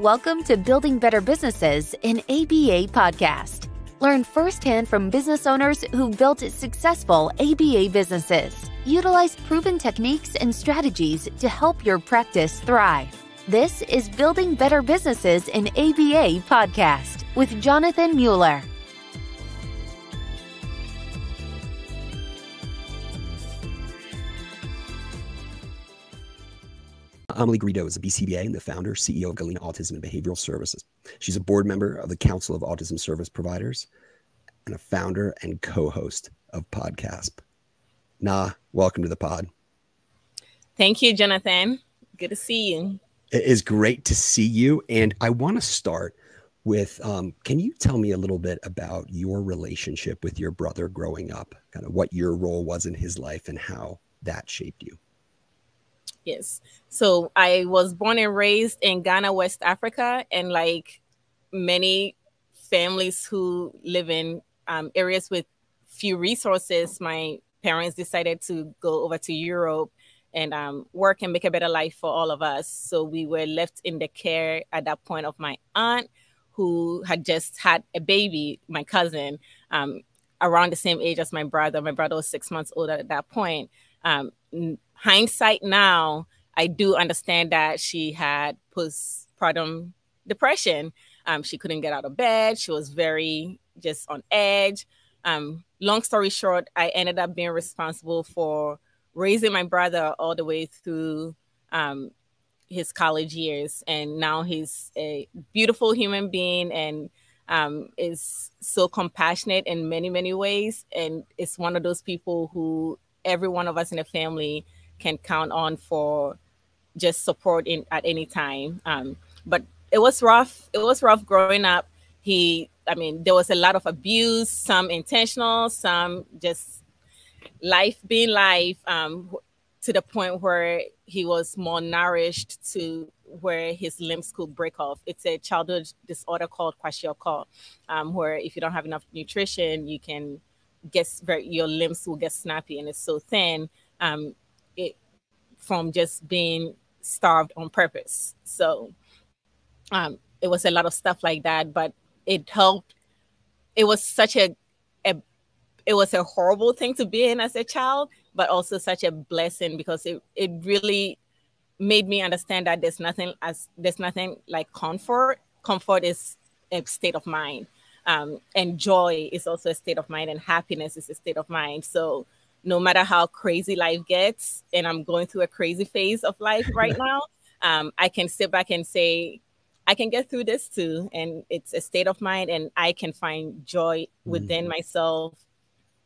Welcome to Building Better Businesses, an ABA podcast. Learn firsthand from business owners who built successful ABA businesses. Utilize proven techniques and strategies to help your practice thrive. This is Building Better Businesses in ABA podcast with Jonathan Mueller. Ameley Garrido is a BCBA and the founder, CEO of Galena Autism and Behavioral Services. She's a board member of the Council of Autism Service Providers and a founder and co-host of PodCASP. Naa, welcome to the pod. Thank you, Jonathan. Good to see you. It is great to see you. And I want to start with um, can you tell me a little bit about your relationship with your brother growing up, kind of what your role was in his life and how that shaped you? Yes. So I was born and raised in Ghana, West Africa, and like many families who live in um, areas with few resources, my parents decided to go over to Europe and um, work and make a better life for all of us. So we were left in the care at that point of my aunt, who had just had a baby, my cousin, um, around the same age as my brother. My brother was six months older at that point. Um, hindsight now, I do understand that she had postpartum depression. Um, she couldn't get out of bed. She was very just on edge. Um, long story short, I ended up being responsible for raising my brother all the way through um, his college years. And now he's a beautiful human being and um, is so compassionate in many, many ways. And it's one of those people who every one of us in the family can count on for just support in at any time. Um, but it was rough. It was rough growing up. He, I mean, there was a lot of abuse, some intentional, some just life being life, um, to the point where he was malnourished to where his limbs could break off. It's a childhood disorder called kwashiorkor, um, where if you don't have enough nutrition, you can get your limbs will get snappy and it's so thin. Um, from just being starved on purpose. So um, it was a lot of stuff like that, but it helped. It was such a, a it was a horrible thing to be in as a child, but also such a blessing because it, it really made me understand that there's nothing as there's nothing like comfort. Comfort is a state of mind. Um, and joy is also a state of mind and happiness is a state of mind. So no matter how crazy life gets, and I'm going through a crazy phase of life right now, um, I can sit back and say, I can get through this too. And it's a state of mind, and I can find joy within mm-hmm. myself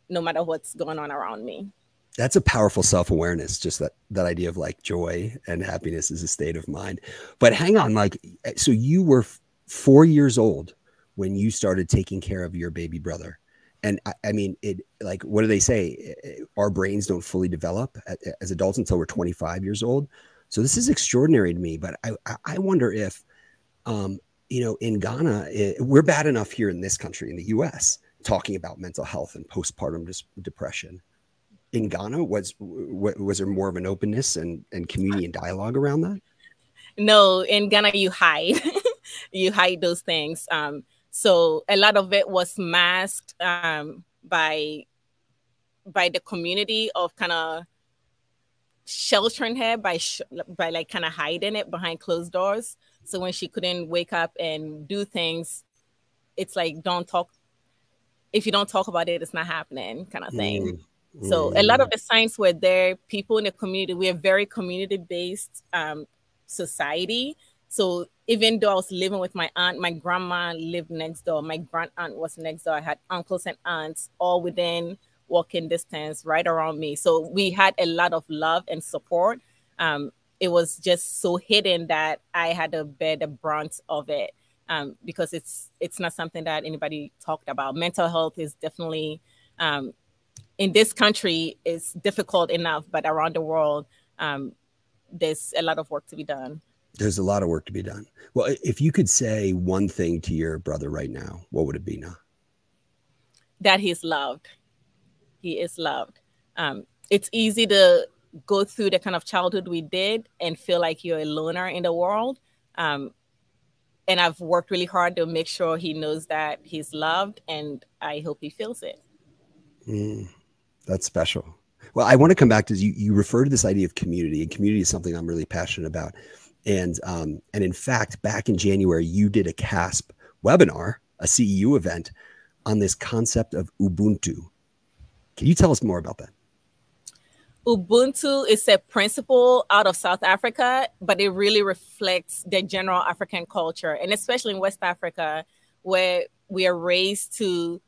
no matter what's going on around me. That's a powerful self-awareness, just that that idea of like joy and happiness is a state of mind. But hang on, like so you were four years old when you started taking care of your baby brother and I, I, mean it like what do they say? Our brains don't fully develop as adults until we're 25 years old. So this is extraordinary to me but i i wonder if um you know in ghana it, we're bad enough here in this country in the us talking about mental health and postpartum depression. In ghana was was there more of an openness and and community and dialogue around that? No in ghana you hide. You hide those things. Um so a lot of it was masked um, by by the community of kind of sheltering her by sh- by like kind of hiding it behind closed doors. So when she couldn't wake up and do things, it's like don't talk. If you don't talk about it, it's not happening, kind of thing. Mm. So a lot of the signs were there. People in the community, we're very community based um, society. So even though I was living with my aunt, my grandma lived next door. My grand aunt was next door. I had uncles and aunts all within walking distance right around me. So we had a lot of love and support. Um, it was just so hidden that I had to bear the brunt of it um, because it's it's not something that anybody talked about. Mental health is definitely um, in this country is difficult enough, but around the world, um, there's a lot of work to be done there's a lot of work to be done. Well, if you could say one thing to your brother right now, what would it be now? That he's loved. He is loved. Um, it's easy to go through the kind of childhood we did and feel like you're a loner in the world. Um, and I've worked really hard to make sure he knows that he's loved, and I hope he feels it. Mm, that's special. Well, I want to come back to you. You refer to this idea of community, and community is something I'm really passionate about. And um, and in fact, back in January, you did a CASP webinar, a CEU event, on this concept of Ubuntu. Can you tell us more about that? Ubuntu is a principle out of South Africa, but it really reflects the general African culture, and especially in West Africa, where we are raised to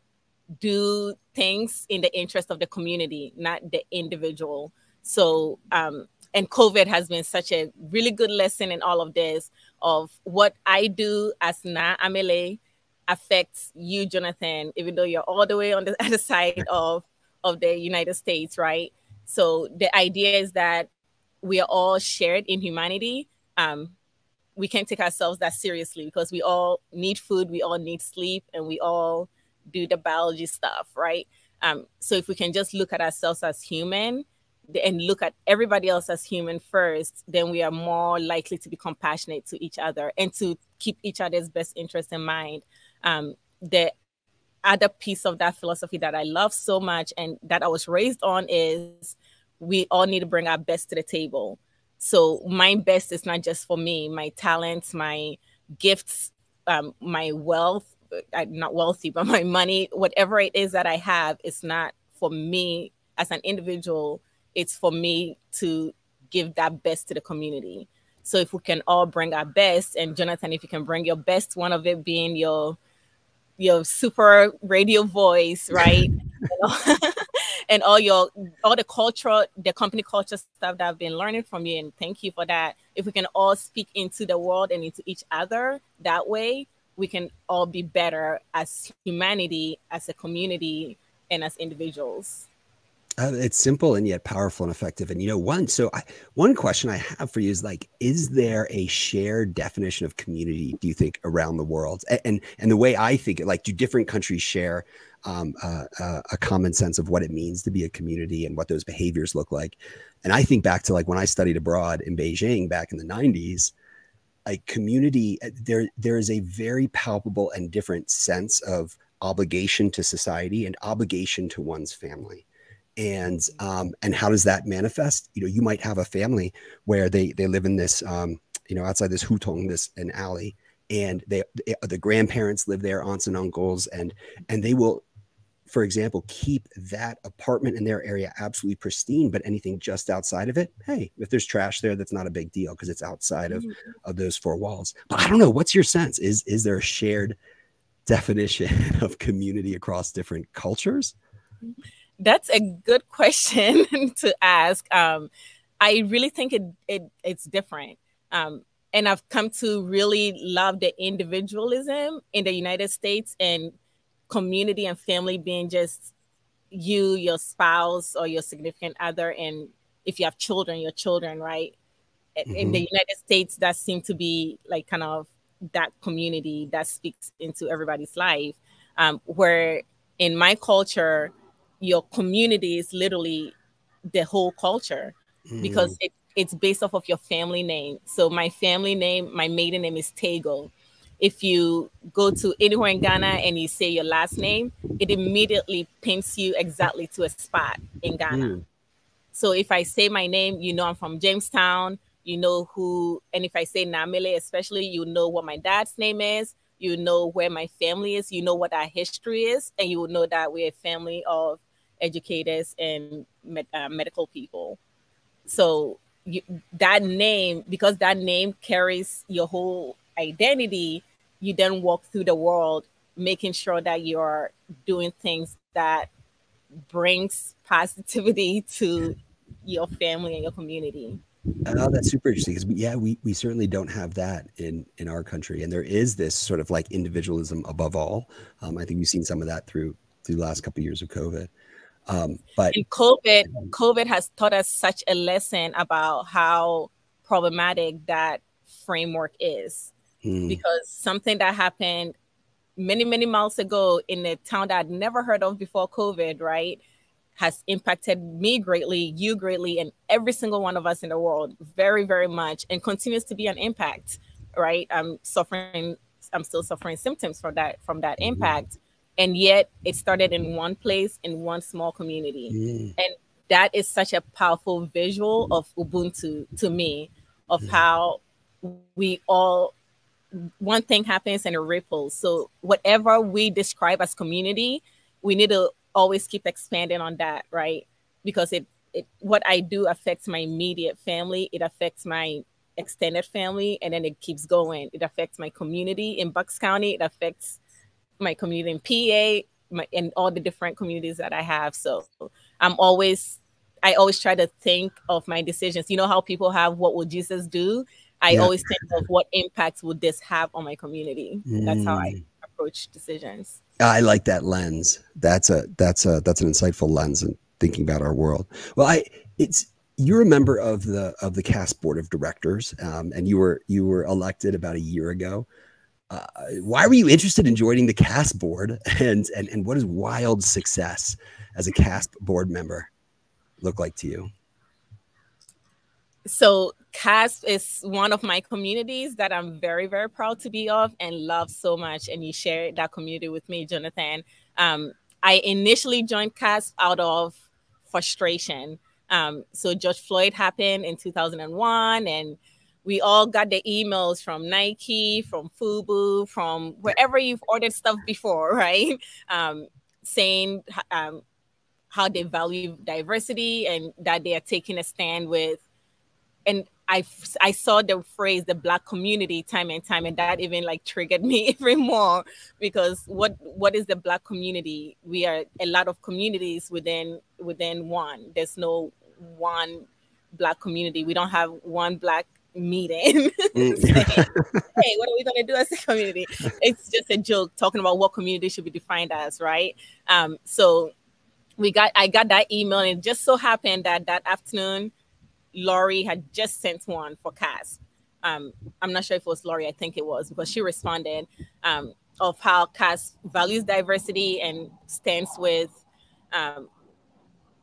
do things in the interest of the community, not the individual. So, um, and COVID has been such a really good lesson in all of this of what I do as Naa Ameley affects you, Jonathan, even though you're all the way on the other side of of the United States, right? So the idea is that we are all shared in humanity. Um, we can't take ourselves that seriously because we all need food, we all need sleep, and we all do the biology stuff, right? Um, so if we can just look at ourselves as human and look at everybody else as human first, then we are more likely to be compassionate to each other and to keep each other's best interest in mind. Um, the other piece of that philosophy that I love so much and that I was raised on is we all need to bring our best to the table. So my best is not just for me, my talents, my gifts, um, my wealth, I'm not wealthy, but my money, whatever it is that I have, it's not for me as an individual. It's for me to give that best to the community. So if we can all bring our best, and Jonathan, if you can bring your best, one of it being your your super radio voice, right? and all your all the cultural the company culture stuff that I've been learning from you and thank you for that. If we can all speak into the world and into each other that way, we can all be better as humanity, as a community, and as individuals. Uh, it's simple and yet powerful and effective. And you know, one so I, one question I have for you is like, is there a shared definition of community? Do you think around the world? And and, and the way I think it, like, do different countries share um, uh, uh, a common sense of what it means to be a community and what those behaviors look like? And I think back to like when I studied abroad in Beijing back in the '90s. A community uh, there there is a very palpable and different sense of obligation to society and obligation to one's family and um, and how does that manifest? You know, you might have a family where they they live in this um, you know outside this hutong, this an alley, and they, the grandparents live there, aunts and uncles, and and they will for example, keep that apartment in their area absolutely pristine, but anything just outside of it, hey, if there's trash there, that's not a big deal because it's outside of, mm-hmm. of those four walls. But I don't know, what's your sense? Is is there a shared definition of community across different cultures? That's a good question to ask. Um, I really think it, it it's different. Um, and I've come to really love the individualism in the United States and community and family being just you, your spouse, or your significant other, and if you have children, your children, right? Mm-hmm. In the United States, that seemed to be like kind of that community that speaks into everybody's life. Um, where in my culture, your community is literally the whole culture mm. because it, it's based off of your family name. So my family name, my maiden name is Tego. If you go to anywhere in Ghana and you say your last name, it immediately pins you exactly to a spot in Ghana. Mm. So if I say my name, you know I'm from Jamestown, you know who, and if I say Naa Ameley, especially, you know what my dad's name is you know where my family is, you know what our history is, and you will know that we're a family of educators and med- uh, medical people. So you, that name, because that name carries your whole identity, you then walk through the world making sure that you're doing things that brings positivity to your family and your community. Oh, that's super interesting because yeah, we we certainly don't have that in in our country, and there is this sort of like individualism above all. Um, I think we've seen some of that through through the last couple of years of COVID. Um, but and COVID, COVID has taught us such a lesson about how problematic that framework is. Mm. Because something that happened many, many months ago in a town that I'd never heard of before COVID, right, has impacted me greatly, you greatly, and every single one of us in the world very, very much, and continues to be an impact, right? I'm suffering I'm still suffering symptoms from that from that mm-hmm. impact. And yet it started in one place in one small community. Mm. And that is such a powerful visual of Ubuntu to me, of mm. how we all one thing happens and it ripples. So whatever we describe as community, we need to always keep expanding on that, right? Because it, it what I do affects my immediate family, it affects my extended family, and then it keeps going. It affects my community in Bucks County, it affects my community in PA, my, and all the different communities that I have. So I'm always I always try to think of my decisions. You know how people have what would Jesus do? I yeah. always think of what impacts would this have on my community. That's how I mm. approach decisions. I like that lens. That's a that's a that's an insightful lens in thinking about our world. Well, I it's you're a member of the of the CASP board of directors, um, and you were you were elected about a year ago. Uh, why were you interested in joining the CASP board, and and and what does wild success as a CASP board member look like to you? So CASP is one of my communities that I'm very, very proud to be of and love so much. And you share that community with me, Jonathan. Um, I initially joined CASP out of frustration. Um, so George Floyd happened in 2001, and we all got the emails from Nike, from Fubu, from wherever you've ordered stuff before, right? Um, saying um, how they value diversity and that they are taking a stand with. And I, I saw the phrase the black community time and time and that even like triggered me even more because what what is the black community? We are a lot of communities within within one. There's no one black community. We don't have one black meeting mm. saying, hey what are we going to do as a community it's just a joke talking about what community should be defined as right um so we got i got that email and it just so happened that that afternoon Lorri had just sent one for CASP. Um, I'm not sure if it was Lorri, I think it was, because she responded um, of how CASP values diversity and stands with um,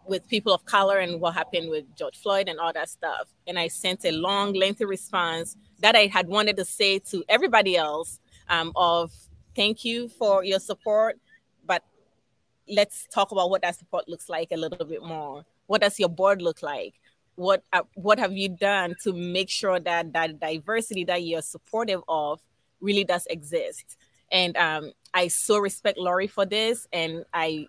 with people of color and what happened with George Floyd and all that stuff. And I sent a long, lengthy response that I had wanted to say to everybody else um, of thank you for your support, but let's talk about what that support looks like a little bit more. What does your board look like? what uh, what have you done to make sure that that diversity that you're supportive of really does exist and um, i so respect lorri for this and i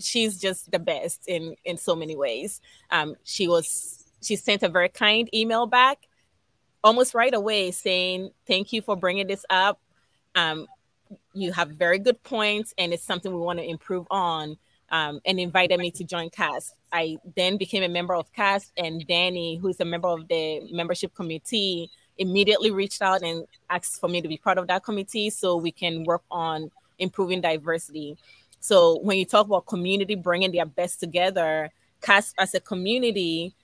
she's just the best in in so many ways um, she was she sent a very kind email back almost right away saying thank you for bringing this up um, you have very good points and it's something we want to improve on um, and invited me to join CASP. I then became a member of CASP, and Danny, who is a member of the membership committee, immediately reached out and asked for me to be part of that committee so we can work on improving diversity. So when you talk about community bringing their best together, CASP as a community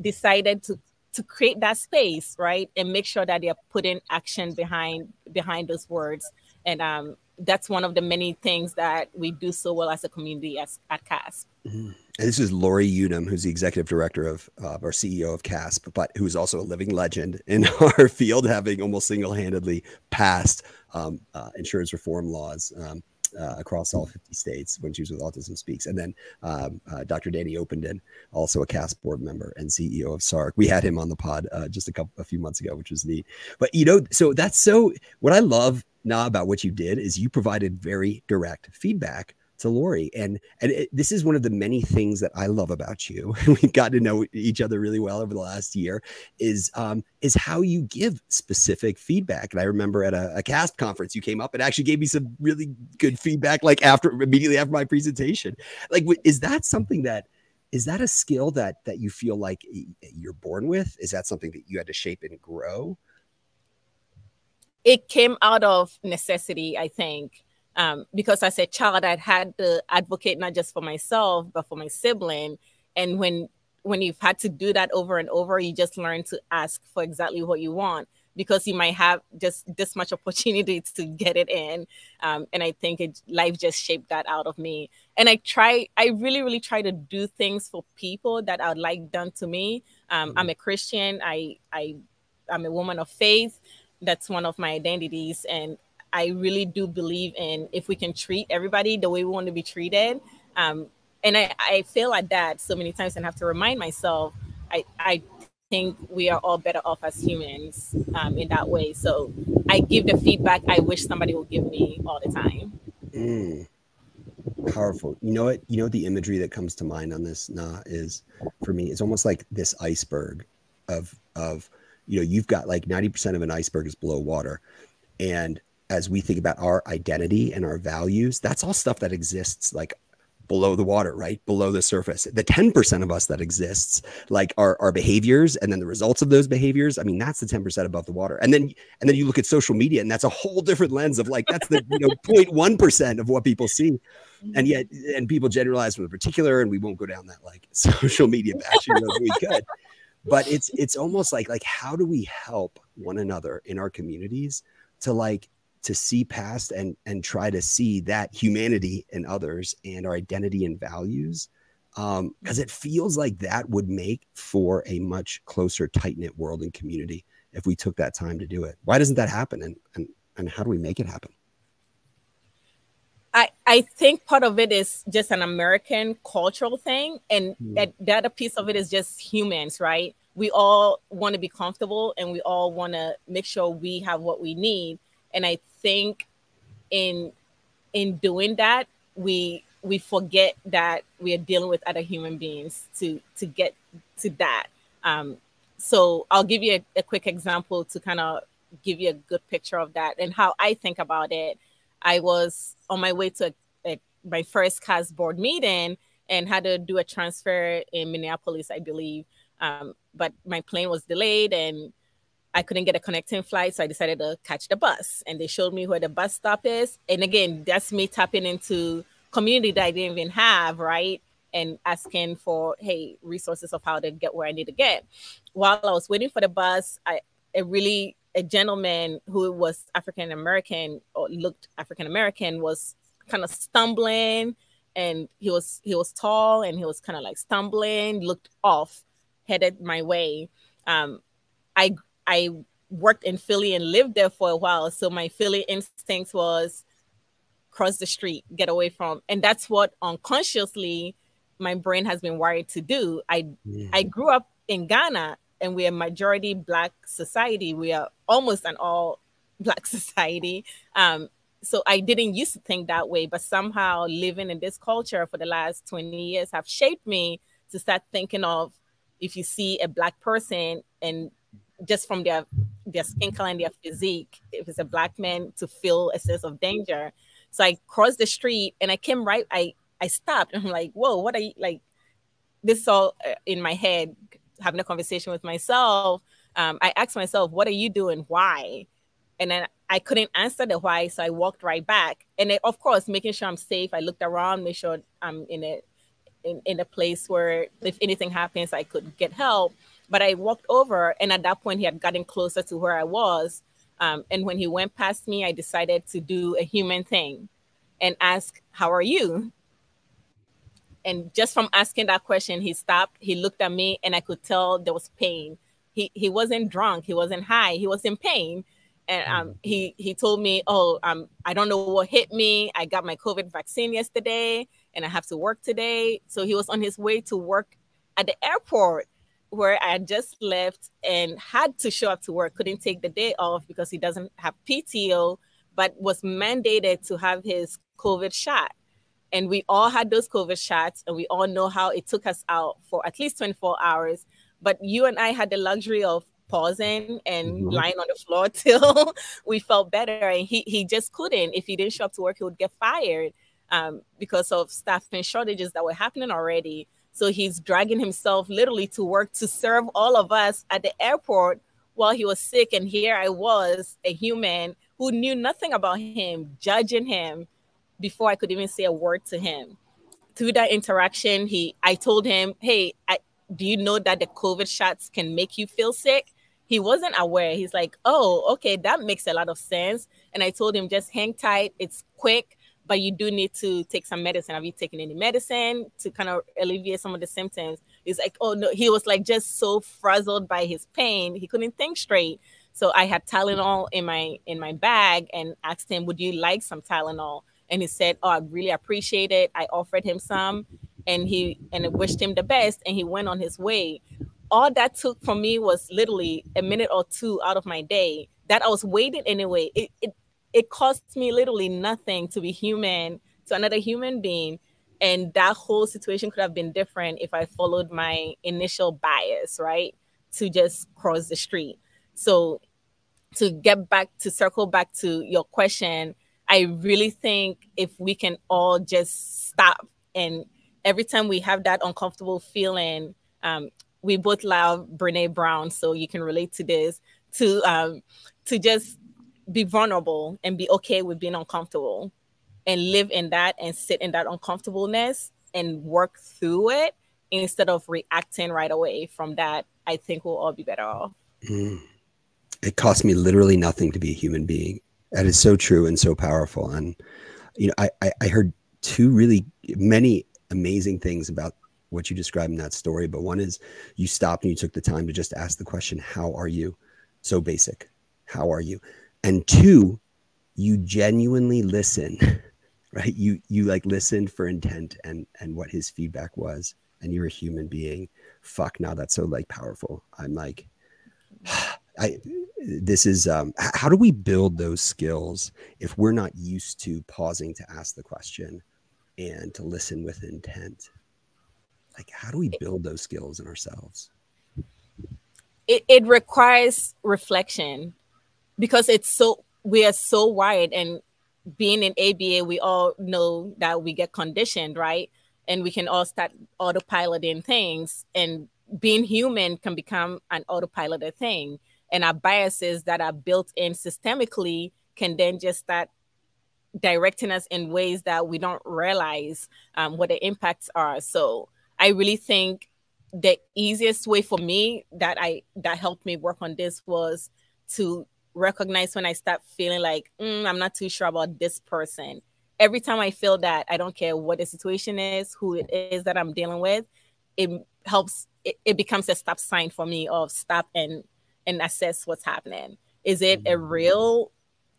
decided to to create that space, right, and make sure that they are putting action behind behind those words. And um, that's one of the many things that we do so well as a community as, at CASP. Mm-hmm. And this is Lorri Unumb, who's the executive director of uh, CEO of CASP, but who's also a living legend in our field, having almost single handedly passed um, uh, insurance reform laws. Um, uh, across all 50 states when she was with Autism Speaks. And then um, uh, Dr. Danny Openden, also a CASP board member and CEO of SARRC. We had him on the pod uh, just a couple, a few months ago, which was neat. But you know, so that's so. What I love now about what you did is you provided very direct feedback to Lorri. And and it, this is one of the many things that I love about you. We've got to know each other really well over the last year. Is um is how you give specific feedback. And I remember at a, a CASP conference, you came up and actually gave me some really good feedback, like after immediately after my presentation. Like, is that something that is that a skill that that you feel like you're born with? Is that something that you had to shape and grow? It came out of necessity, I think um, because as a child I'd had to advocate not just for myself but for my sibling. And when when you've had to do that over and over you just learn to ask for exactly what you want because you might have just this much opportunity to get it in. Um, and i think it life just shaped that out of me. And i try i really really try to do things for people that i would like done to me. Um, mm-hmm. i'm a christian. I i i'm a woman of faith. That's one of my identities. And I really do believe in if we can treat everybody the way we want to be treated. Um, and I, I fail at that so many times and have to remind myself I, I think we are all better off as humans um, in that way. So I give the feedback I wish somebody would give me all the time. Mm, powerful. You know what? You know the imagery that comes to mind on this Naa is for me, it's almost like this iceberg of of you know, you've got like 90% of an iceberg is below water. And as we think about our identity and our values, that's all stuff that exists like below the water, right? Below the surface. The 10% of us that exists, like our, our behaviors and then the results of those behaviors. I mean, that's the 10% above the water. And then and then you look at social media and that's a whole different lens of like that's the you know 0.1% of what people see. And yet and people generalize from the particular, and we won't go down that like social media bashing as we could. But it's it's almost like like how do we help one another in our communities to like to see past and and try to see that humanity in others and our identity and values um because it feels like that would make for a much closer tight knit world and community if we took that time to do it why doesn't that happen and and and how do we make it happen I, I think part of it is just an American cultural thing, and mm. that, the other piece of it is just humans, right? We all want to be comfortable, and we all want to make sure we have what we need and i think in in doing that we we forget that we are dealing with other human beings to to get to that. Um so i'll give you a, a quick example to kind of give you a good picture of that and how i think about it. I was on my way to a, a, my first CASP board meeting and had to do a transfer in minneapolis i believe. Um, but my plane was delayed and I couldn't get a connecting flight, so I decided to catch the bus. And they showed me where the bus stop is. And again, that's me tapping into community that I didn't even have, right? And asking for, hey, resources of how to get where I need to get. While I was waiting for the bus, I a really a gentleman who was African American or looked African American was kind of stumbling and he was he was tall and he was kind of like stumbling, looked off, headed my way. Um, I I worked in Philly and lived there for a while. So my Philly instinct was cross the street, get away from. And that's what unconsciously my brain has been wired to do. I. I grew up in Ghana and we're a majority black society. We are almost an all black society. Um, so I didn't used to think that way, but somehow living in this culture for the last 20 years have shaped me to start thinking of if you see a black person and just from their their skin color and their physique, if it's a black man, to feel a sense of danger. So I crossed the street and I came right. I I stopped and I'm like, whoa, what are you like? This is all uh, in my head, having a conversation with myself. Um, I asked myself, what are you doing? Why? And then I couldn't answer the why, so I walked right back. And then, of course, making sure I'm safe. I looked around, make sure I'm in a in, in a place where if anything happens, I could get help. But I walked over, and at that point, he had gotten closer to where I was. Um, and when he went past me, I decided to do a human thing and ask, How are you? And just from asking that question, he stopped, he looked at me, and I could tell there was pain. He, he wasn't drunk, he wasn't high, he was in pain. And um, he, he told me, Oh, um, I don't know what hit me. I got my COVID vaccine yesterday and I have to work today. So he was on his way to work at the airport where I had just left and had to show up to work, couldn't take the day off because he doesn't have PTO, but was mandated to have his COVID shot. And we all had those COVID shots, and we all know how it took us out for at least 24 hours. But you and I had the luxury of pausing and mm-hmm. lying on the floor till we felt better. And he, he just couldn't. If he didn't show up to work, he would get fired um, because of staffing shortages that were happening already. So he's dragging himself literally to work to serve all of us at the airport while he was sick. And here I was, a human who knew nothing about him, judging him before I could even say a word to him. Through that interaction, he I told him, Hey, I, do you know that the COVID shots can make you feel sick? He wasn't aware. He's like, Oh, okay, that makes a lot of sense. And I told him, just hang tight, it's quick but you do need to take some medicine. Have you taken any medicine to kind of alleviate some of the symptoms? He's like, oh no, he was like just so frazzled by his pain, he couldn't think straight. So I had Tylenol in my in my bag and asked him, "Would you like some Tylenol?" And he said, "Oh, I really appreciate it." I offered him some, and he and I wished him the best, and he went on his way. All that took from me was literally a minute or two out of my day that I was waiting anyway. It it it costs me literally nothing to be human to another human being. And that whole situation could have been different if i followed my initial bias right? To just cross the street. So to get back to circle back to your question i really think if we can all just stop and every time we have that uncomfortable feeling um, we both love Brené Brown so you can relate to this to um, to just be vulnerable and be okay with being uncomfortable and live in that and sit in that uncomfortableness and work through it instead of reacting right away from that, I think we'll all be better off. Mm. It costs me literally nothing to be a human being. That is so true and so powerful. And you know, I, I, I heard two really many amazing things about what you described in that story. But one is you stopped and you took the time to just ask the question, How are you? So basic. How are you? And two, you genuinely listen right? You you like listened for intent and and what his feedback was. And you're a human being. Fuck now that's so like powerful. I'm like i this is um how do we build those skills if we're not used to pausing to ask the question and to listen with intent? Like how do we build those skills in ourselves? It, it requires reflection because it's so we are so wired and being in ABA, we all know that we get conditioned, right? And we can all start autopiloting things, and being human can become an autopiloted thing. And our biases that are built in systemically can then just start directing us in ways that we don't realize um, what the impacts are. So I really think the easiest way for me that I that helped me work on this was to recognize when I start feeling like mm, I'm not too sure about this person. Every time I feel that, I don't care what the situation is, who it is that I'm dealing with, it helps. It, it becomes a stop sign for me of stop and and assess what's happening. Is it a mm. real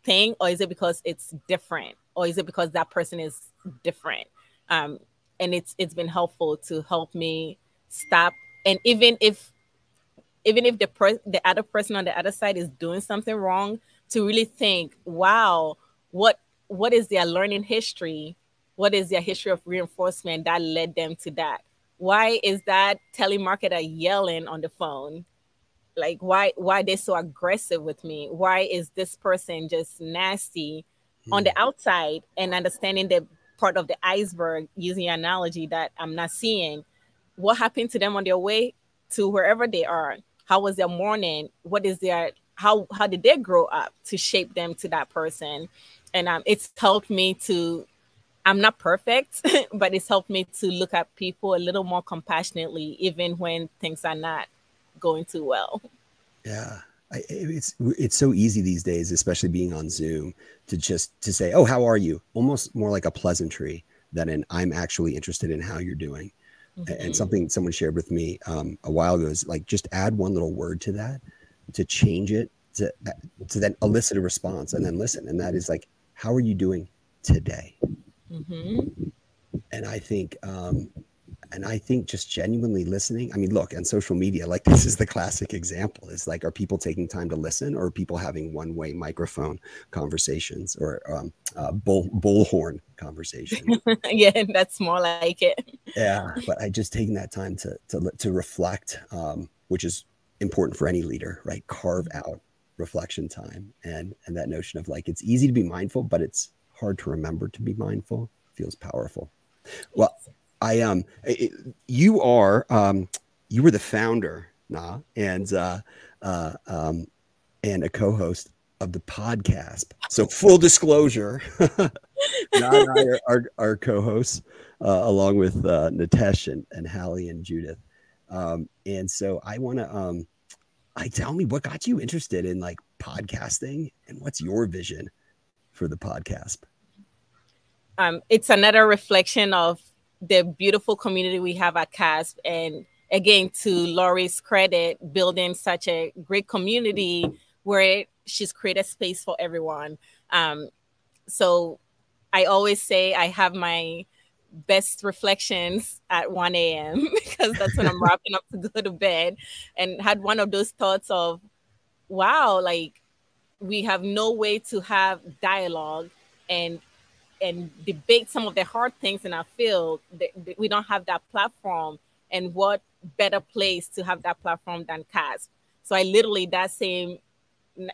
thing, or is it because it's different, or is it because that person is different? Um, and it's it's been helpful to help me stop. And even if even if the per- the other person on the other side is doing something wrong to really think wow what what is their learning history? What is their history of reinforcement that led them to that? Why is that telemarketer yelling on the phone? Like why why they so aggressive with me? Why is this person just nasty mm. on the hmm. outside and understanding the part of the iceberg using analogy that i'm not seeing? What happened to them on their way to wherever they are how was their morning what is their how how did they grow up to shape them to that person? And um, it's helped me to i'm not perfect but it's helped me to look at people a little more compassionately even when things are not going too well. Yeah. I, it's it's so easy these days especially being on zoom to just to say oh how are you? Almost more like a pleasantry than an i'm actually interested in how you're doing Mm-hmm. And something someone shared with me um, a while ago is like just add one little word to that to change it to to then elicit a response and then listen. And that is like, how are you doing today? Mm-hmm. And I think um, and I think just genuinely listening. I mean, look, on social media, like this is the classic example. Is like, are people taking time to listen, or are people having one-way microphone conversations or um, uh, bull bullhorn conversations? yeah, that's more like it. yeah, but I just taking that time to to to reflect, um, which is important for any leader, right? Carve mm-hmm. out reflection time and and that notion of like it's easy to be mindful, but it's hard to remember to be mindful. Feels powerful. Well, I um, you are um, you were the founder, Naa, and uh, uh, um, and a co-host of the podcast. So full disclosure, Naa and I are, are, are co-hosts uh, along with uh, and, and Hallie and Judith. Um, and so I want to um, I tell me what got you interested in like podcasting and what's your vision for the podcast? Um, it's another reflection of the beautiful community we have at CASP. And again, to Lorri's credit, building such a great community where she's created space for everyone. Um, so I always say I have my best reflections at 1 a.m. because that's when I'm wrapping up to go to bed and had one of those thoughts of, wow, like we have no way to have dialogue and and debate some of the hard things in our field. We don't have that platform. And what better place to have that platform than CASP? So I literally that same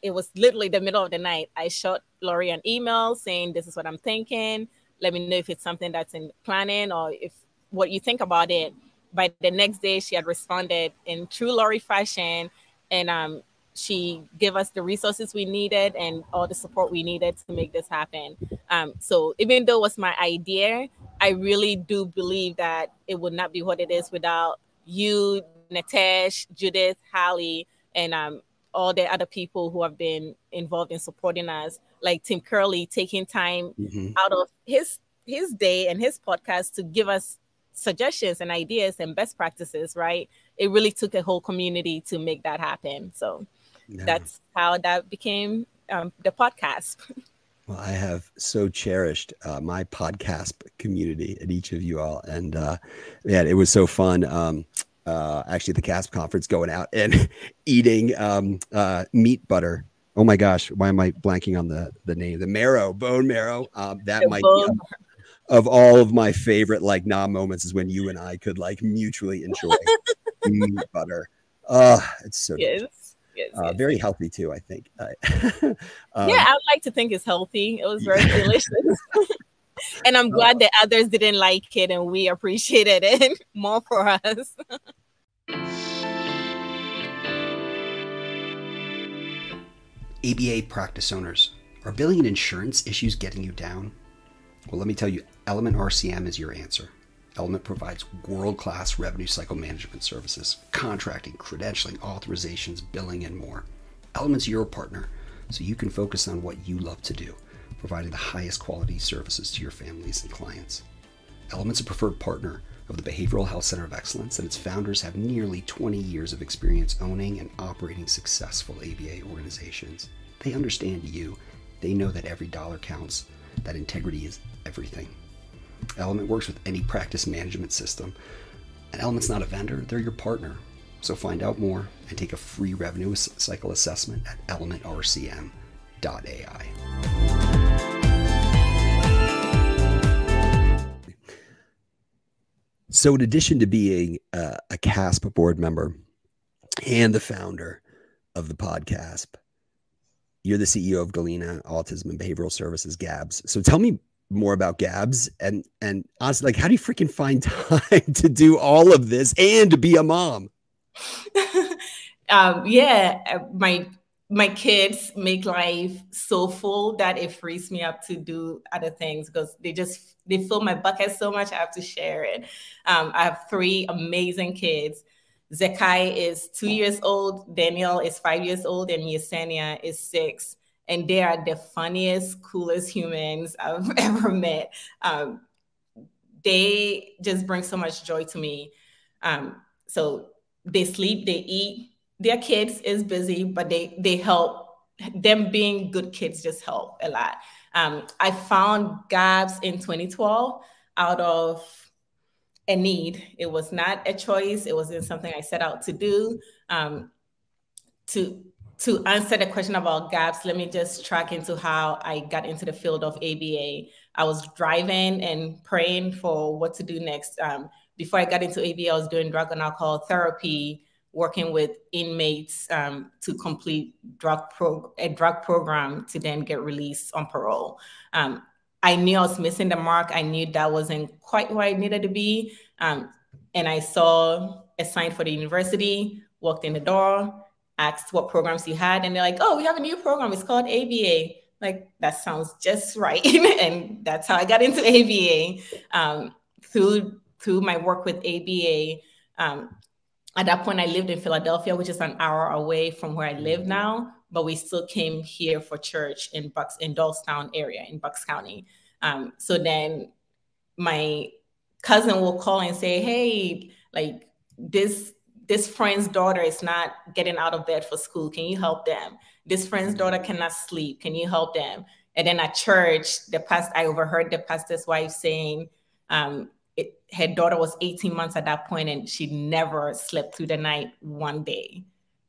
it was literally the middle of the night. I shot Lorri an email saying, This is what I'm thinking. Let me know if it's something that's in planning or if what you think about it. By the next day, she had responded in true Lorri fashion. And um, she gave us the resources we needed and all the support we needed to make this happen. Um, so even though it was my idea, I really do believe that it would not be what it is without you, Natesh, Judith, Hallie, and um, all the other people who have been involved in supporting us, like Tim Curley taking time mm-hmm. out of his his day and his podcast to give us suggestions and ideas and best practices, right? It really took a whole community to make that happen. So yeah. that's how that became um, the podcast. Well, I have so cherished uh, my podcast community and each of you all, and uh, yeah, it was so fun. Um, uh, actually the CASP conference going out and eating um, uh, meat butter. Oh my gosh, why am I blanking on the the name? The marrow, bone marrow. Um, that the might bone. be of all of my favorite like Naa moments is when you and I could like mutually enjoy meat butter. Oh, it's so yes. Yes, uh, yes, very healthy too, I think. um, yeah, I like to think it's healthy. It was very delicious and I'm glad that others didn't like it and we appreciated it more for us. ABA practice owners, are billing and insurance issues getting you down? Well, let me tell you, Element RCM is your answer. Element provides world class revenue cycle management services, contracting, credentialing, authorizations, billing, and more. Element's your partner, so you can focus on what you love to do providing the highest quality services to your families and clients. Element's a preferred partner of the Behavioral Health Center of Excellence, and its founders have nearly 20 years of experience owning and operating successful ABA organizations. They understand you. They know that every dollar counts, that integrity is everything. Element works with any practice management system. And Element's not a vendor, they're your partner. So find out more and take a free revenue cycle assessment at elementrcm.ai. So, in addition to being a CASP board member and the founder of the podcast, you're the CEO of Galena Autism and Behavioral Services, GABS. So, tell me more about GABS and and honestly, like, how do you freaking find time to do all of this and be a mom? um, yeah, uh, my my kids make life so full that it frees me up to do other things because they just they fill my bucket so much i have to share it. Um, i have three amazing kids. Zekai is two years old daniel is five years old and yesenia is six and they are the funniest coolest humans i've ever met um, they just bring so much joy to me um, so they sleep they eat their kids is busy, but they they help. Them being good kids just help a lot. Um, I found GABS in 2012 out of a need. It was not a choice. It wasn't something I set out to do. Um, to to answer the question about GABS, let me just track into how I got into the field of ABA. I was driving and praying for what to do next. Um, before I got into ABA, I was doing drug and alcohol therapy working with inmates um, to complete drug a drug program to then get released on parole. Um, I knew I was missing the mark. I knew that wasn't quite where I needed to be. Um, and I saw a sign for the university, walked in the door, asked what programs you had, and they're like, oh, we have a new program. It's called ABA. Like, that sounds just right. and that's how I got into ABA. Um, through, through my work with ABA, um, at that point, I lived in Philadelphia, which is an hour away from where I live mm-hmm. now, but we still came here for church in Bucks in Doylestown area in Bucks County. Um, so then my cousin will call and say, "Hey, like this this friend's daughter is not getting out of bed for school. Can you help them? This friend's daughter cannot sleep. Can you help them? And then at church, the past I overheard the pastor's wife saying, um, it, her daughter was 18 months at that point and she never slept through the night one day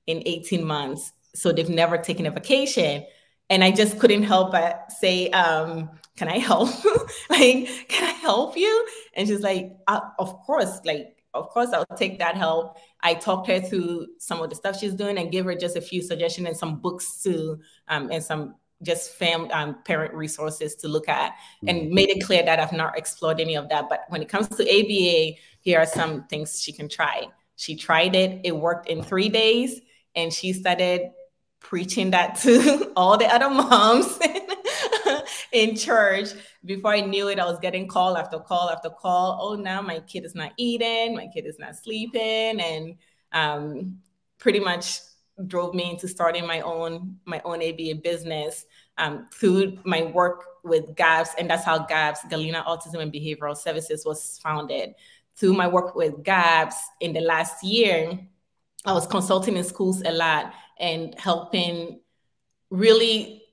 in 18 months. So they've never taken a vacation. And I just couldn't help but say, um, can I help? like, can I help you? And she's like, uh, of course, like, of course, I'll take that help. I talked her through some of the stuff she's doing and give her just a few suggestions and some books to, um, and some just fam um, parent resources to look at and mm-hmm. made it clear that I've not explored any of that. But when it comes to ABA, here are some things she can try. She tried it, it worked in three days, and she started preaching that to all the other moms in church. Before I knew it, I was getting call after call after call. Oh, now my kid is not eating, my kid is not sleeping, and um, pretty much drove me into starting my own my own ABA business um, through my work with GABS, and that's how GABS, Galena Autism and Behavioral Services, was founded. Through my work with GABS in the last year, I was consulting in schools a lot and helping really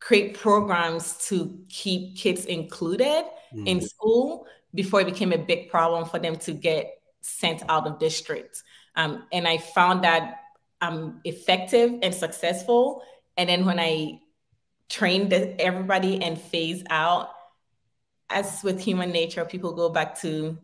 create programs to keep kids included mm. in school before it became a big problem for them to get sent out of district. Um, and I found that I'm effective and successful. And then when I trained everybody and phase out, as with human nature, people go back to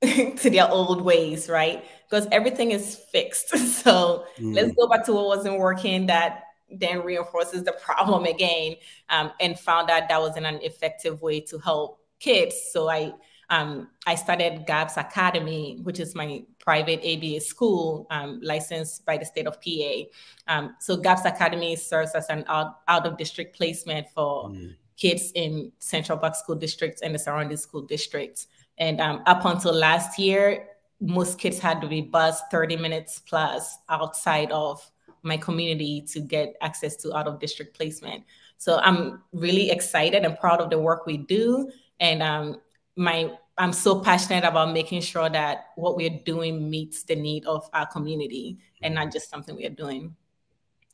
to their old ways, right? Because everything is fixed. So mm. let's go back to what wasn't working that then reinforces the problem again. Um, and found that that wasn't an effective way to help kids. So I um, I started GABS Academy, which is my private ABA school um, licensed by the state of PA. Um, so GABS Academy serves as an out, out of district placement for mm. kids in Central Bucks School Districts and the surrounding school districts. And um, up until last year, most kids had to be bused 30 minutes plus outside of my community to get access to out of district placement. So I'm really excited and proud of the work we do. And um, my I'm so passionate about making sure that what we're doing meets the need of our community and not just something we are doing.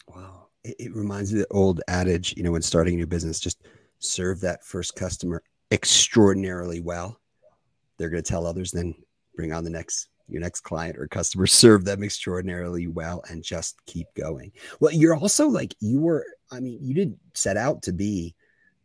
Wow. It, it reminds me of the old adage, you know, when starting a new business, just serve that first customer extraordinarily well. They're going to tell others, then bring on the next your next client or customer serve them extraordinarily well and just keep going. Well you're also like you were i mean you didn't set out to be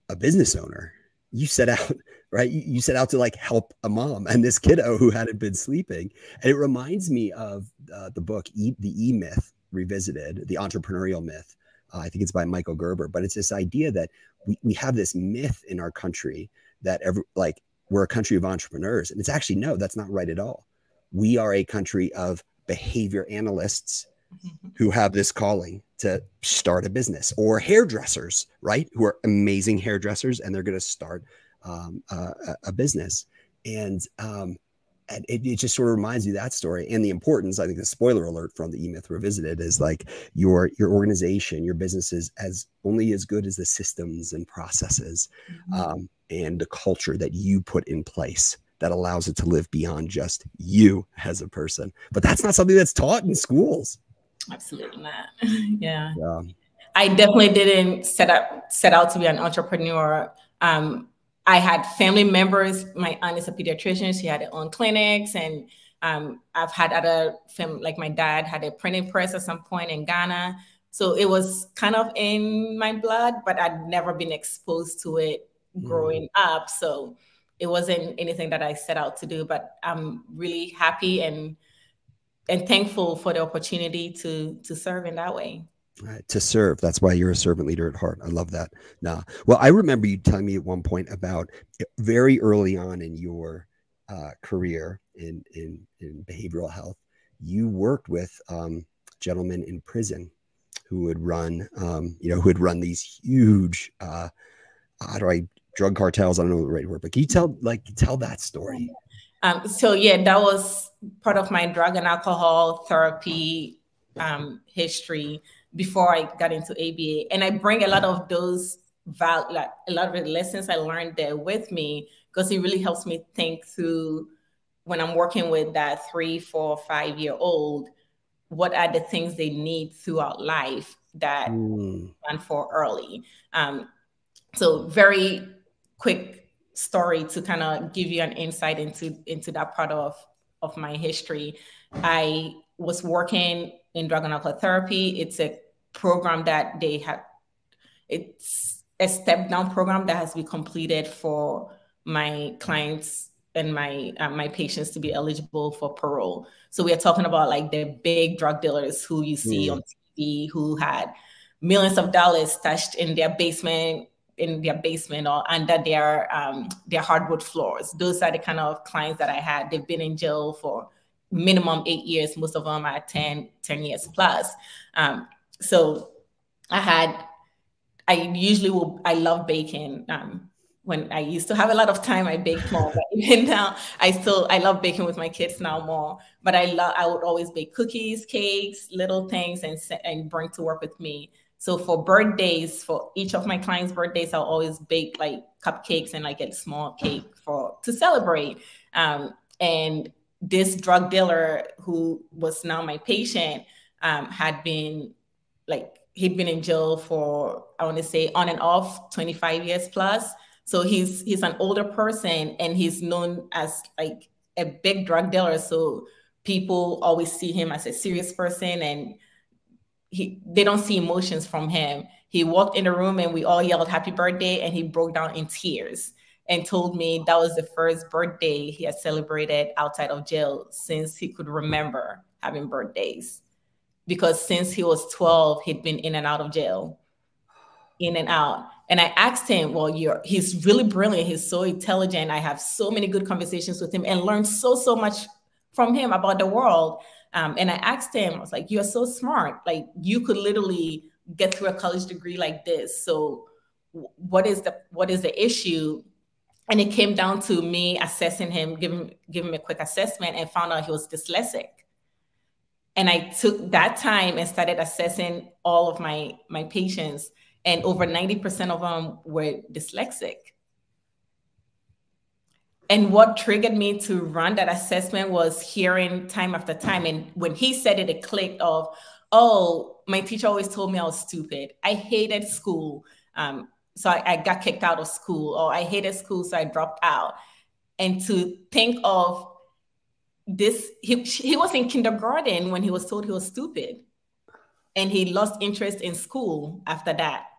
a business owner. You set out right? You, set out to like help a mom and this kiddo who hadn't been sleeping. And it reminds me of uh, the book e, the e myth revisited the entrepreneurial myth. Uh, i think it's by michael gerber but it's this idea that we, we have this myth in our country that every like we're a country of entrepreneurs. And it's actually no that's not right at all we are a country of behavior analysts who have this calling to start a business or hairdressers, right? Who are amazing hairdressers and they're going to start um, a, a, business. And, um, and it, it, just sort of reminds you that story and the importance. I think the spoiler alert from the E Myth Revisited is like your your organization, your business is as only as good as the systems and processes mm-hmm. um, and the culture that you put in place that allows it to live beyond just you as a person. But that's not something that's taught in schools. Absolutely not. yeah. yeah. I definitely didn't set up set out to be an entrepreneur. Um, I had family members. My aunt is a pediatrician. She had her own clinics, and um, I've had other fam- like my dad had a printing press at some point in Ghana. So it was kind of in my blood, but I'd never been exposed to it growing mm. up. So it wasn't anything that I set out to do, but I'm really happy and and thankful for the opportunity to to serve in that way. Right, to serve. That's why you're a servant leader at heart. I love that. Naa. Well, I remember you telling me at one point about very early on in your uh, career in, in in behavioral health, you worked with um, gentlemen in prison who would run, um, you know, who would run these huge. Uh, how do I drug cartels. I don't know the right word, but can you tell like tell that story? Um, so yeah, that was part of my drug and alcohol therapy um, history before I got into ABA, and I bring a lot of those val- like a lot of the lessons I learned there with me because it really helps me think through when I'm working with that three, four, five year old. what are the things they need throughout life that mm. for early. Um, so very quick story to kind of give you an insight into into that part of of my history. I was working in drug and alcohol therapy. It's a program that they had. It's a step down program that has been completed for my clients and my uh, my patients to be eligible for parole. So we are talking about like the big drug dealers who you see mm. on TV who had millions of dollars stashed in their basement in their basement or under their um, their hardwood floors. Those are the kind of clients that I had. They've been in jail for minimum eight years. Most of them are 10, 10 years plus. Um, so I had, I usually will, I love baking. Um, when I used to have a lot of time, I baked more. But even now, I still I love baking with my kids now more. But I love I would always bake cookies, cakes, little things, and and bring to work with me. So for birthdays, for each of my clients' birthdays, I'll always bake like cupcakes and like a small cake for to celebrate. Um, and this drug dealer who was now my patient um, had been like he'd been in jail for I want to say on and off 25 years plus. So he's he's an older person and he's known as like a big drug dealer. So people always see him as a serious person and he they don't see emotions from him. He walked in the room and we all yelled happy birthday and he broke down in tears and told me that was the first birthday he had celebrated outside of jail since he could remember having birthdays. Because since he was 12, he'd been in and out of jail, in and out. And I asked him, Well, you're he's really brilliant. He's so intelligent. I have so many good conversations with him and learned so, so much from him about the world. Um, and I asked him, I was like, You're so smart. Like, you could literally get through a college degree like this. So, what is the what is the issue? And it came down to me assessing him, giving giving him a quick assessment, and found out he was dyslexic. And I took that time and started assessing all of my my patients, and over ninety percent of them were dyslexic. And what triggered me to run that assessment was hearing time after time. And when he said it, it clicked of, oh, my teacher always told me I was stupid. I hated school. Um, so I, I got kicked out of school, or I hated school, so I dropped out. And to think of this, he, he was in kindergarten when he was told he was stupid. And he lost interest in school after that.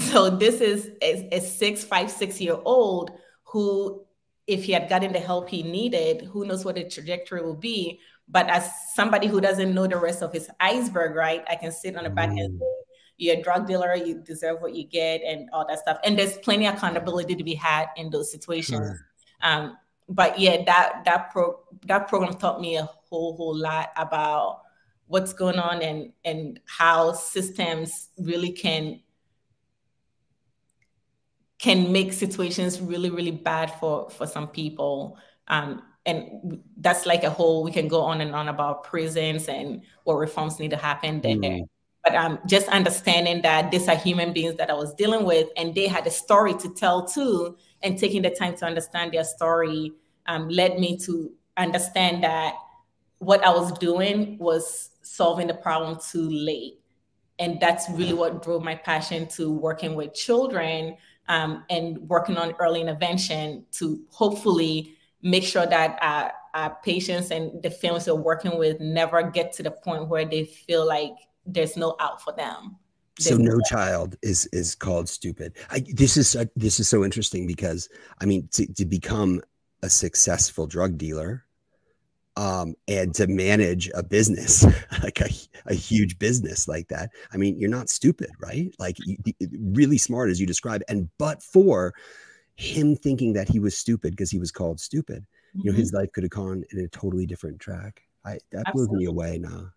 So this is a, a six, five, six year old who if he had gotten the help he needed, who knows what the trajectory will be. But as somebody who doesn't know the rest of his iceberg, right, I can sit on the back and mm. say, you're a drug dealer, you deserve what you get, and all that stuff. And there's plenty of accountability to be had in those situations. Sure. Um, but yeah, that that pro that program taught me a whole whole lot about what's going on and and how systems really can can make situations really really bad for for some people. Um, and that's like a whole we can go on and on about prisons and what reforms need to happen there. Mm. but um, just understanding that these are human beings that i was dealing with and they had a story to tell too and taking the time to understand their story um, led me to understand that what i was doing was solving the problem too late. And that's really what drove my passion to working with children um, and working on early intervention to hopefully make sure that our, our patients and the families we're working with never get to the point where they feel like there's no out for them. so no child is is called stupid. I, this is uh, this is so interesting because I mean to, to become a successful drug dealer um, and to manage a business like a, a huge business like that i mean you're not stupid right like you, really smart as you describe and but for him thinking that he was stupid because he was called stupid mm-hmm. you know his mm-hmm. life could have gone in a totally different track i that blew me away now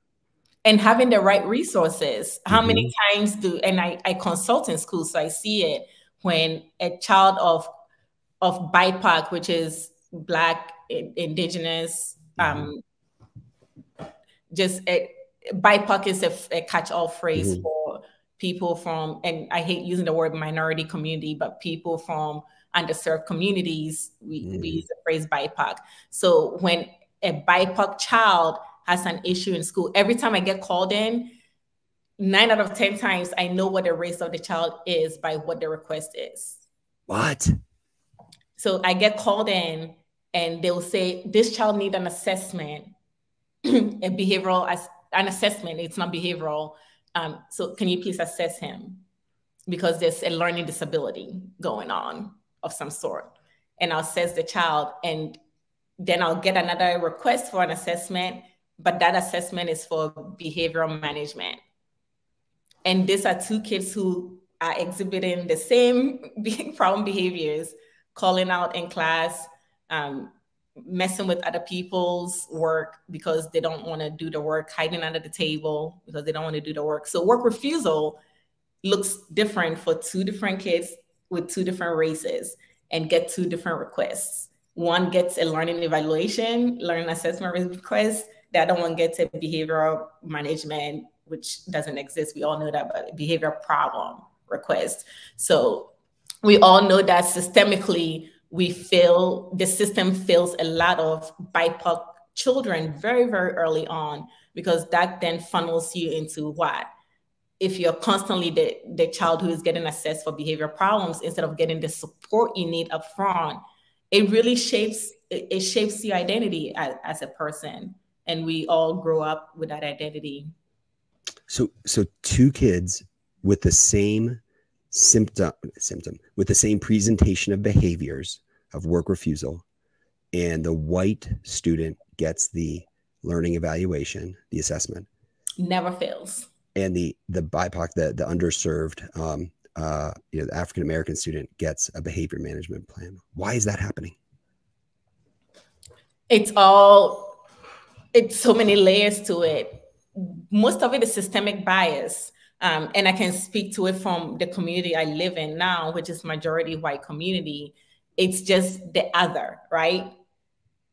and having the right resources how mm-hmm. many times do and I, I consult in school so i see it when a child of of bipoc which is black indigenous um, just a, BIPOC is a, a catch-all phrase mm-hmm. for people from, and I hate using the word minority community, but people from underserved communities, we, mm-hmm. we use the phrase BIPOC. So when a BIPOC child has an issue in school, every time I get called in, nine out of 10 times, I know what the race of the child is by what the request is. What? So I get called in and they'll say, this child need an assessment, a behavioral, as an assessment. It's not behavioral. Um, so can you please assess him? Because there's a learning disability going on of some sort. And I'll assess the child and then I'll get another request for an assessment, but that assessment is for behavioral management. And these are two kids who are exhibiting the same problem behaviors, calling out in class, um, messing with other people's work because they don't want to do the work, hiding under the table because they don't want to do the work. So work refusal looks different for two different kids with two different races and get two different requests. One gets a learning evaluation, learning assessment request. The other one gets a behavioral management, which doesn't exist. We all know that, but behavior problem request. So we all know that systemically, we feel the system fails a lot of BIPOC children very, very early on, because that then funnels you into what? If you're constantly the, the child who is getting assessed for behavior problems instead of getting the support you need up front, it really shapes it, it shapes your identity as, as a person and we all grow up with that identity so so two kids with the same symptom symptom with the same presentation of behaviors of work refusal and the white student gets the learning evaluation the assessment never fails and the the bipoc the the underserved um, uh, you know, the African American student gets a behavior management plan. Why is that happening? It's all, it's so many layers to it. Most of it is systemic bias. Um, and I can speak to it from the community I live in now, which is majority white community. It's just the other, right?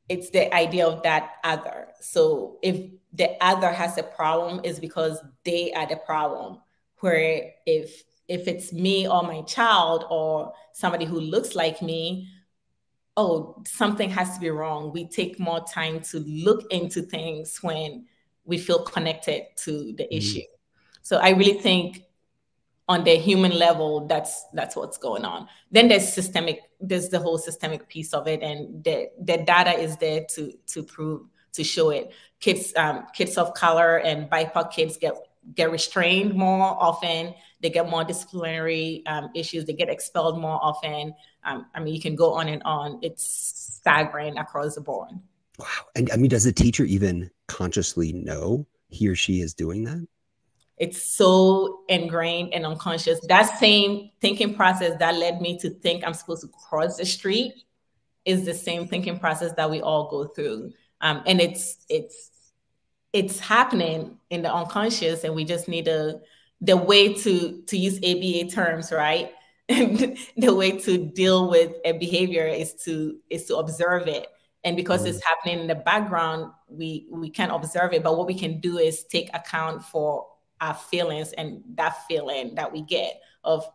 It's the idea of that other. So if the other has a problem, is because they are the problem. Where if if it's me or my child or somebody who looks like me, oh, something has to be wrong. We take more time to look into things when we feel connected to the mm-hmm. issue. So I really think on the human level, that's that's what's going on. Then there's systemic, there's the whole systemic piece of it, and the the data is there to to prove to show it. Kids, um, kids of color and BIPOC kids get get restrained more often. They get more disciplinary um, issues. They get expelled more often. Um, I mean, you can go on and on. It's staggering across the board. Wow. And I mean, does the teacher even consciously know he or she is doing that? It's so ingrained and unconscious. That same thinking process that led me to think I'm supposed to cross the street is the same thinking process that we all go through. Um, and it's it's it's happening in the unconscious and we just need to the way to to use aba terms right and the way to deal with a behavior is to is to observe it and because mm-hmm. it's happening in the background we we can't observe it but what we can do is take account for our feelings and that feeling that we get of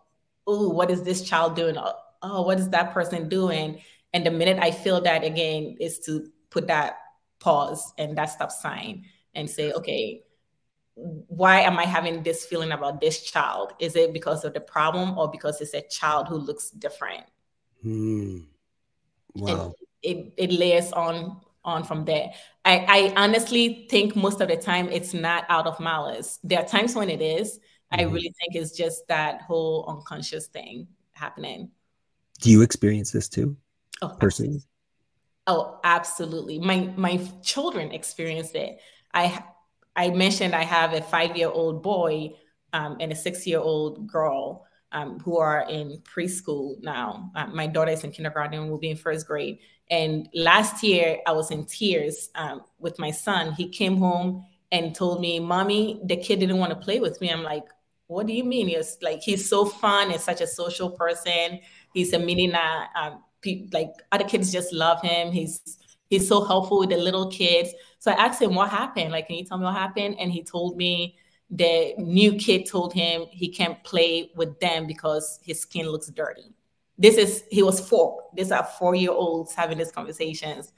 oh what is this child doing oh what is that person doing and the minute i feel that again is to put that pause and that stop sign and say, okay, why am I having this feeling about this child? Is it because of the problem or because it's a child who looks different? Hmm. Wow. it, it layers on on from there. I, I honestly think most of the time it's not out of malice. There are times when it is. Mm-hmm. I really think it's just that whole unconscious thing happening. Do you experience this too? Oh, personally? Oh, absolutely. My my children experience it. I I mentioned I have a five year old boy um, and a six year old girl um, who are in preschool now. Uh, my daughter is in kindergarten and will be in first grade. And last year, I was in tears um, with my son. He came home and told me, "Mommy, the kid didn't want to play with me." I'm like, "What do you mean?" He's like, "He's so fun and such a social person. He's a mini um, like other kids just love him. He's he's so helpful with the little kids." So I asked him what happened. Like, can you tell me what happened? And he told me the new kid told him he can't play with them because his skin looks dirty. This is he was four. These are four year olds having these conversations,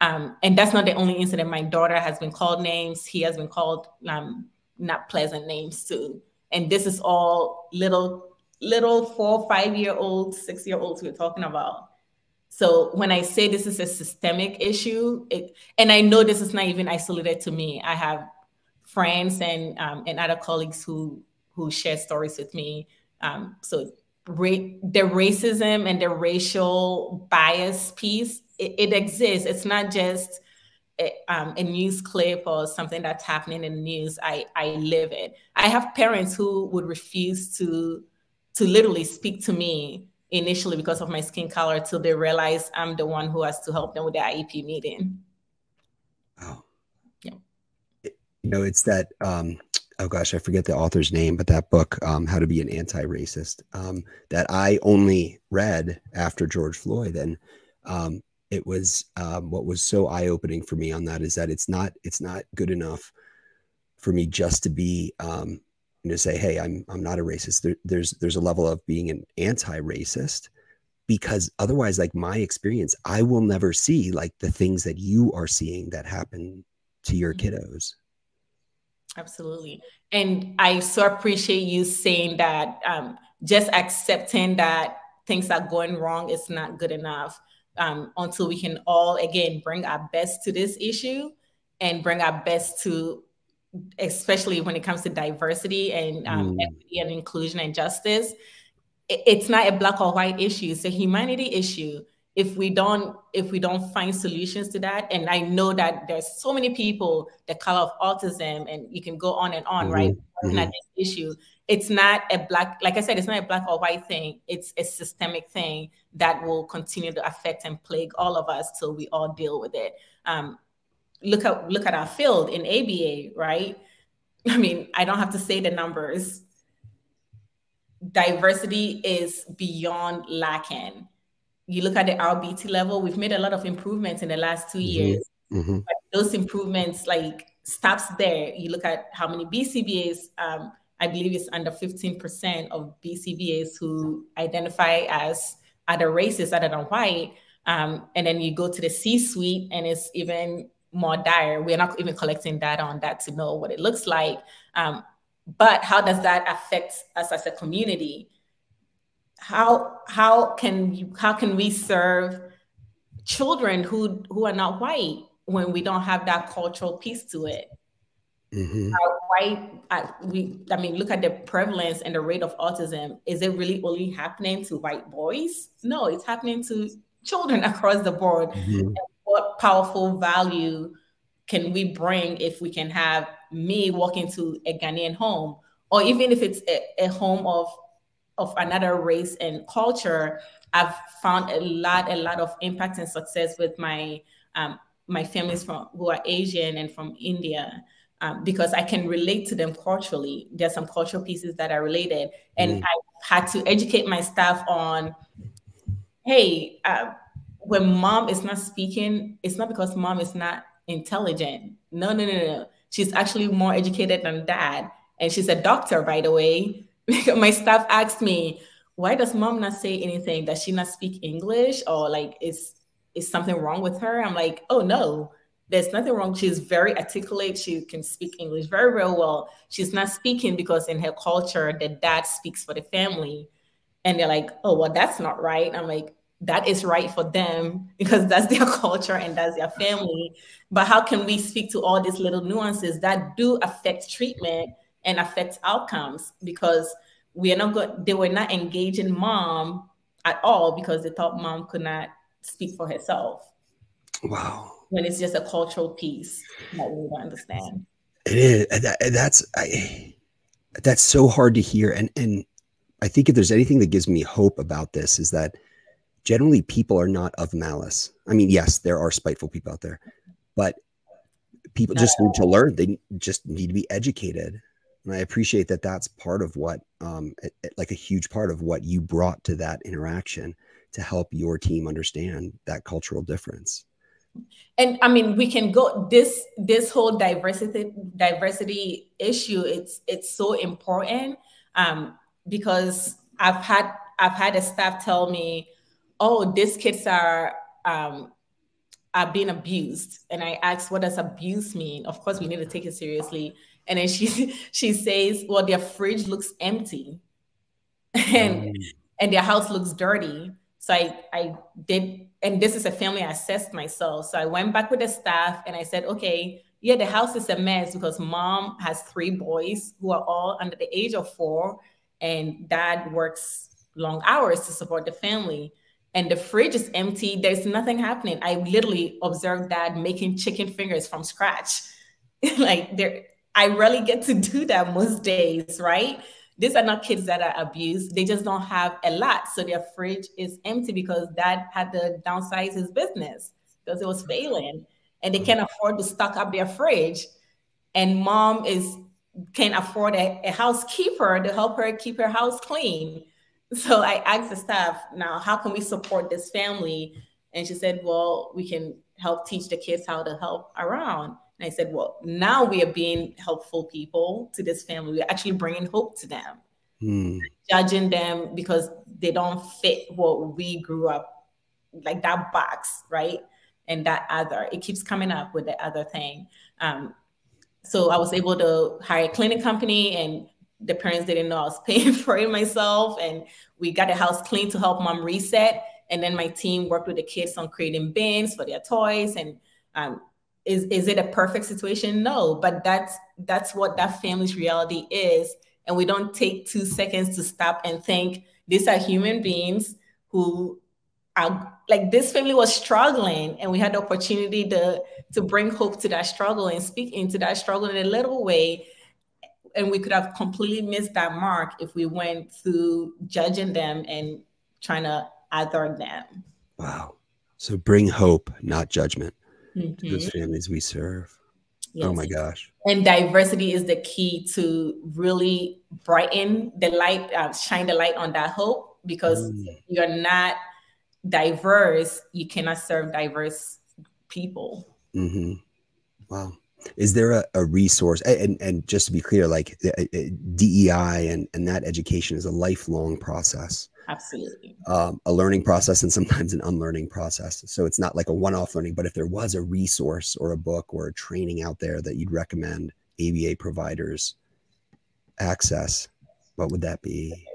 Um, and that's not the only incident. My daughter has been called names. He has been called um, not pleasant names too. And this is all little, little four, five year olds, six year olds we're talking about. So when I say this is a systemic issue, it, and I know this is not even isolated to me. I have friends and um, and other colleagues who who share stories with me. Um, so ra- the racism and the racial bias piece it, it exists. It's not just a, um, a, news clip or something that's happening in the news. I I live it. I have parents who would refuse to to literally speak to me initially because of my skin color till they realize I'm the one who has to help them with the IEP meeting. Wow. Yeah. You know, it's that um oh gosh, I forget the author's name, but that book, um, How to Be an Anti-Racist, um, that I only read after George Floyd. And um, it was um, what was so eye-opening for me on that is that it's not it's not good enough for me just to be um, you know say, hey, I'm I'm not a racist. There, there's there's a level of being an anti-racist because otherwise, like my experience, I will never see like the things that you are seeing that happen to your mm-hmm. kiddos. Absolutely. And I so appreciate you saying that um, just accepting that things are going wrong is not good enough um, until we can all, again, bring our best to this issue and bring our best to, especially when it comes to diversity and um, mm. equity and inclusion and justice. It's not a black or white issue, it's a humanity issue if we don't if we don't find solutions to that and i know that there's so many people the color of autism and you can go on and on mm-hmm. right mm-hmm. at this issue it's not a black like i said it's not a black or white thing. It's a systemic thing that will continue to affect and plague all of us till we all deal with it. Um, look at look at our field in aba right? I mean i don't have to say the numbers. Diversity is beyond lacking you look at the RBT level, we've made a lot of improvements in the last 2 mm-hmm. years. Mm-hmm. those improvements like stops there. You look at how many BCBAs, um, I believe it's under 15% of BCBAs who identify as other races other than white. Um, and then you go to the C suite and it's even more dire. We're not even collecting data on that to know what it looks like. Um, but how does that affect us as a community? How how can you how can we serve children who who are not white when we don't have that cultural piece to it? Mm-hmm. white I, we i mean look at the prevalence and the rate of autism. Is it really only happening to white boys? No it's happening to children across the board. Mm-hmm. what powerful value can we bring if we can have me walk into a ghanaian home? Or even if it's a, a home of of another race and culture, I've found a lot, a lot of impact and success with my um, my families from who are Asian and from India. Um, because I can relate to them culturally. There's some cultural pieces that are related, and mm. I had to educate my staff on, hey, uh, when mom is not speaking, it's not because mom is not intelligent. No, no, no, no. She's actually more educated than dad, and she's a doctor, by the way. my staff asked me, why does mom not say anything? Does she not speak English? Or like is is something wrong with her? I'm like, oh no, there's nothing wrong. She's very articulate. She can speak English very, very well. She's not speaking because in her culture, the dad speaks for the family. And they're like, oh, well, that's not right. I'm like, that is right for them because that's their culture and that's their family. But how can we speak to all these little nuances that do affect treatment and affect outcomes because we are not good they were not engaging mom at all because they thought mom could not speak for herself. Wow. When it's just a cultural piece that we don't understand. It is. That, that's I, that's so hard to hear. And and i think if there's anything that gives me hope about this is that generally people are not of malice. I mean yes there are spiteful people out there but people just need to learn. They just need to be educated and i appreciate that that's part of what um, like a huge part of what you brought to that interaction to help your team understand that cultural difference and i mean we can go this this whole diversity diversity issue it's it's so important um, because i've had i've had a staff tell me oh these kids are um, are being abused. And I asked, what does abuse mean? Of course, we need to take it seriously. And then she she says, well, their fridge looks empty. And mm. and their house looks dirty. So I I did, and this is a family I assessed myself. So I went back with the staff and I said, okay, yeah, the house is a mess because mom has three boys who are all under the age of four, and dad works long hours to support the family and the fridge is empty. There's nothing happening. I literally observed dad making chicken fingers from scratch. like there, I rarely get to do that most days, right? These are not kids that are abused. They just don't have a lot. So their fridge is empty because dad had to downsize his business because it was failing. And they can't afford to stock up their fridge. And mom is can't afford a, a housekeeper to help her keep her house clean. So I asked the staff, now how can we support this family? And she said, well, we can help teach the kids how to help around. And I said, well, now we are being helpful people to this family. We're actually bringing hope to them, mm. judging them because they don't fit what we grew up like that box, right? And that other, it keeps coming up with the other thing. Um, so I was able to hire a cleaning company and the parents didn't know I was paying for it myself. And we got the house clean to help mom reset. And then my team worked with the kids on creating bins for their toys. And um, is is it a perfect situation? No, but that's that's what that family's reality is. And we don't take two seconds to stop and think these are human beings who are like this family was struggling and we had the opportunity to to bring hope to that struggle and speak into that struggle in a little way and we could have completely missed that mark if we went through judging them and trying to other them. Wow. So bring hope, not judgment mm-hmm. to those families we serve. Yes. Oh my gosh. And diversity is the key to really brighten the light, uh, shine the light on that hope because mm. you're not diverse, you cannot serve diverse people. Mm-hmm. Wow is there a, a resource and, and just to be clear like uh, uh, dei and, and that education is a lifelong process absolutely um, a learning process and sometimes an unlearning process so it's not like a one-off learning but if there was a resource or a book or a training out there that you'd recommend aba providers access what would that be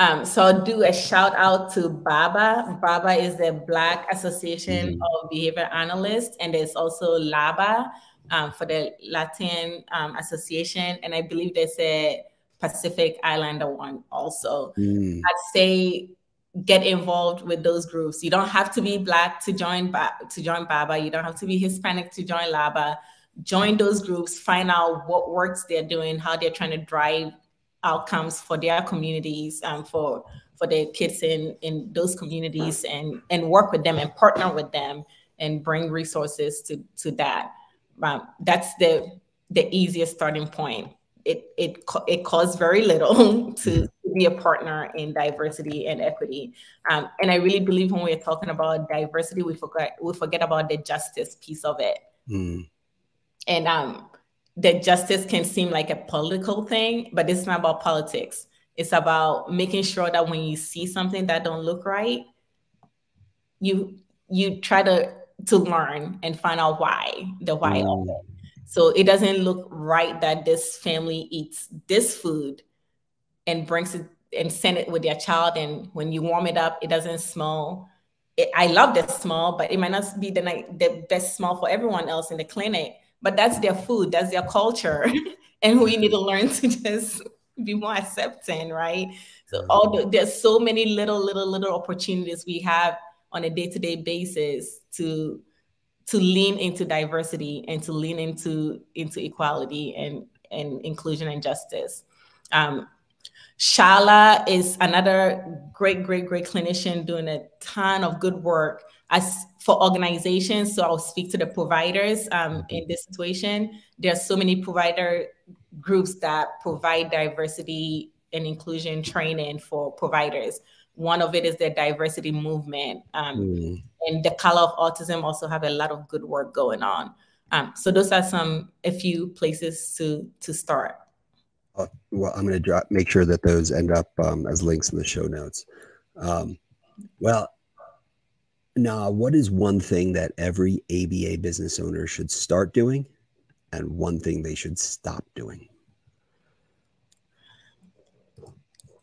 um, so I'll do a shout out to BABA. BABA is the Black Association mm-hmm. of Behavior Analysts, and there's also LABA, um, for the Latin um, Association, and I believe there's a Pacific Islander one also. Mm. I'd say get involved with those groups. You don't have to be black to join ba- to join Baba. You don't have to be Hispanic to join Laba. Join those groups. Find out what works they're doing, how they're trying to drive outcomes for their communities, um, for for the kids in in those communities, and and work with them and partner with them and bring resources to to that um, that's the the easiest starting point. It it it costs very little to be a partner in diversity and equity. Um, and I really believe when we're talking about diversity, we forget we forget about the justice piece of it. Mm. And um, the justice can seem like a political thing, but it's not about politics. It's about making sure that when you see something that don't look right, you you try to to learn and find out why, the why mm. of it. So it doesn't look right that this family eats this food and brings it and send it with their child. And when you warm it up, it doesn't smell. It, I love the smell, but it might not be the, the best smell for everyone else in the clinic. But that's their food, that's their culture. and we need to learn to just be more accepting, right? So all the, there's so many little, little, little opportunities we have on a day-to-day basis to to lean into diversity and to lean into into equality and and inclusion and justice. Um, Shala is another great, great, great clinician doing a ton of good work as for organizations. So I'll speak to the providers um, in this situation. There are so many provider groups that provide diversity and inclusion training for providers. One of it is the diversity movement. Um, mm. And the color of autism also have a lot of good work going on. Um, so those are some a few places to to start. Uh, well, I'm going to drop make sure that those end up um, as links in the show notes. Um, well, Naa, what is one thing that every ABA business owner should start doing and one thing they should stop doing?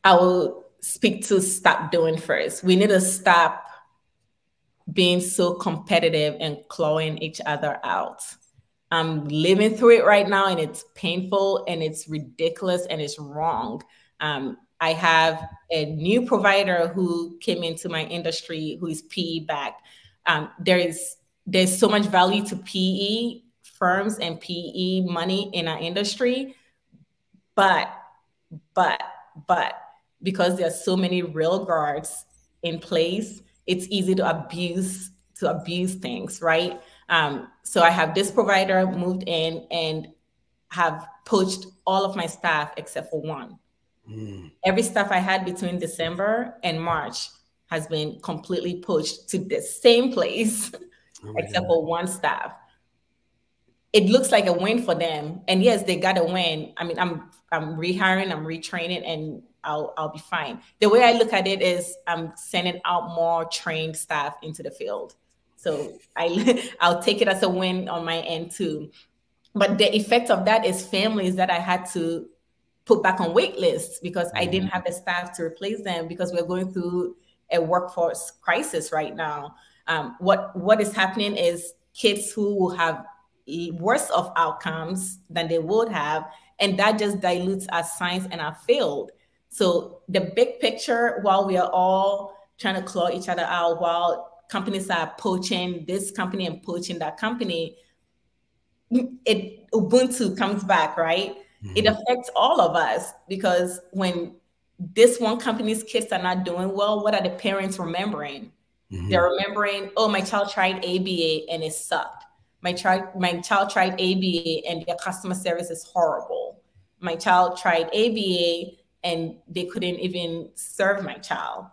I will speak to stop doing first. We need to stop being so competitive and clawing each other out. I'm living through it right now and it's painful and it's ridiculous and it's wrong. Um, I have a new provider who came into my industry who is PE backed. Um, there is there's so much value to PE firms and PE money in our industry, but but but because there are so many real guards in place, it's easy to abuse to abuse things, right? Um, so I have this provider moved in and have poached all of my staff except for one. Mm. Every staff I had between December and March has been completely poached to the same place, oh except God. for one staff. It looks like a win for them, and yes, they got a win. I mean, I'm I'm rehiring, I'm retraining, and I'll I'll be fine. The way I look at it is, I'm sending out more trained staff into the field, so I I'll take it as a win on my end too. But the effect of that is families that I had to put back on wait lists because I didn't mm. have the staff to replace them because we're going through a workforce crisis right now. Um, what what is happening is kids who will have worse of outcomes than they would have, and that just dilutes our science and our field. So the big picture, while we are all trying to claw each other out, while companies are poaching this company and poaching that company, it Ubuntu comes back, right? Mm-hmm. It affects all of us because when this one company's kids are not doing well, what are the parents remembering? Mm-hmm. They're remembering, oh, my child tried ABA and it sucked. My child, my child tried ABA and their customer service is horrible. My child tried ABA and they couldn't even serve my child.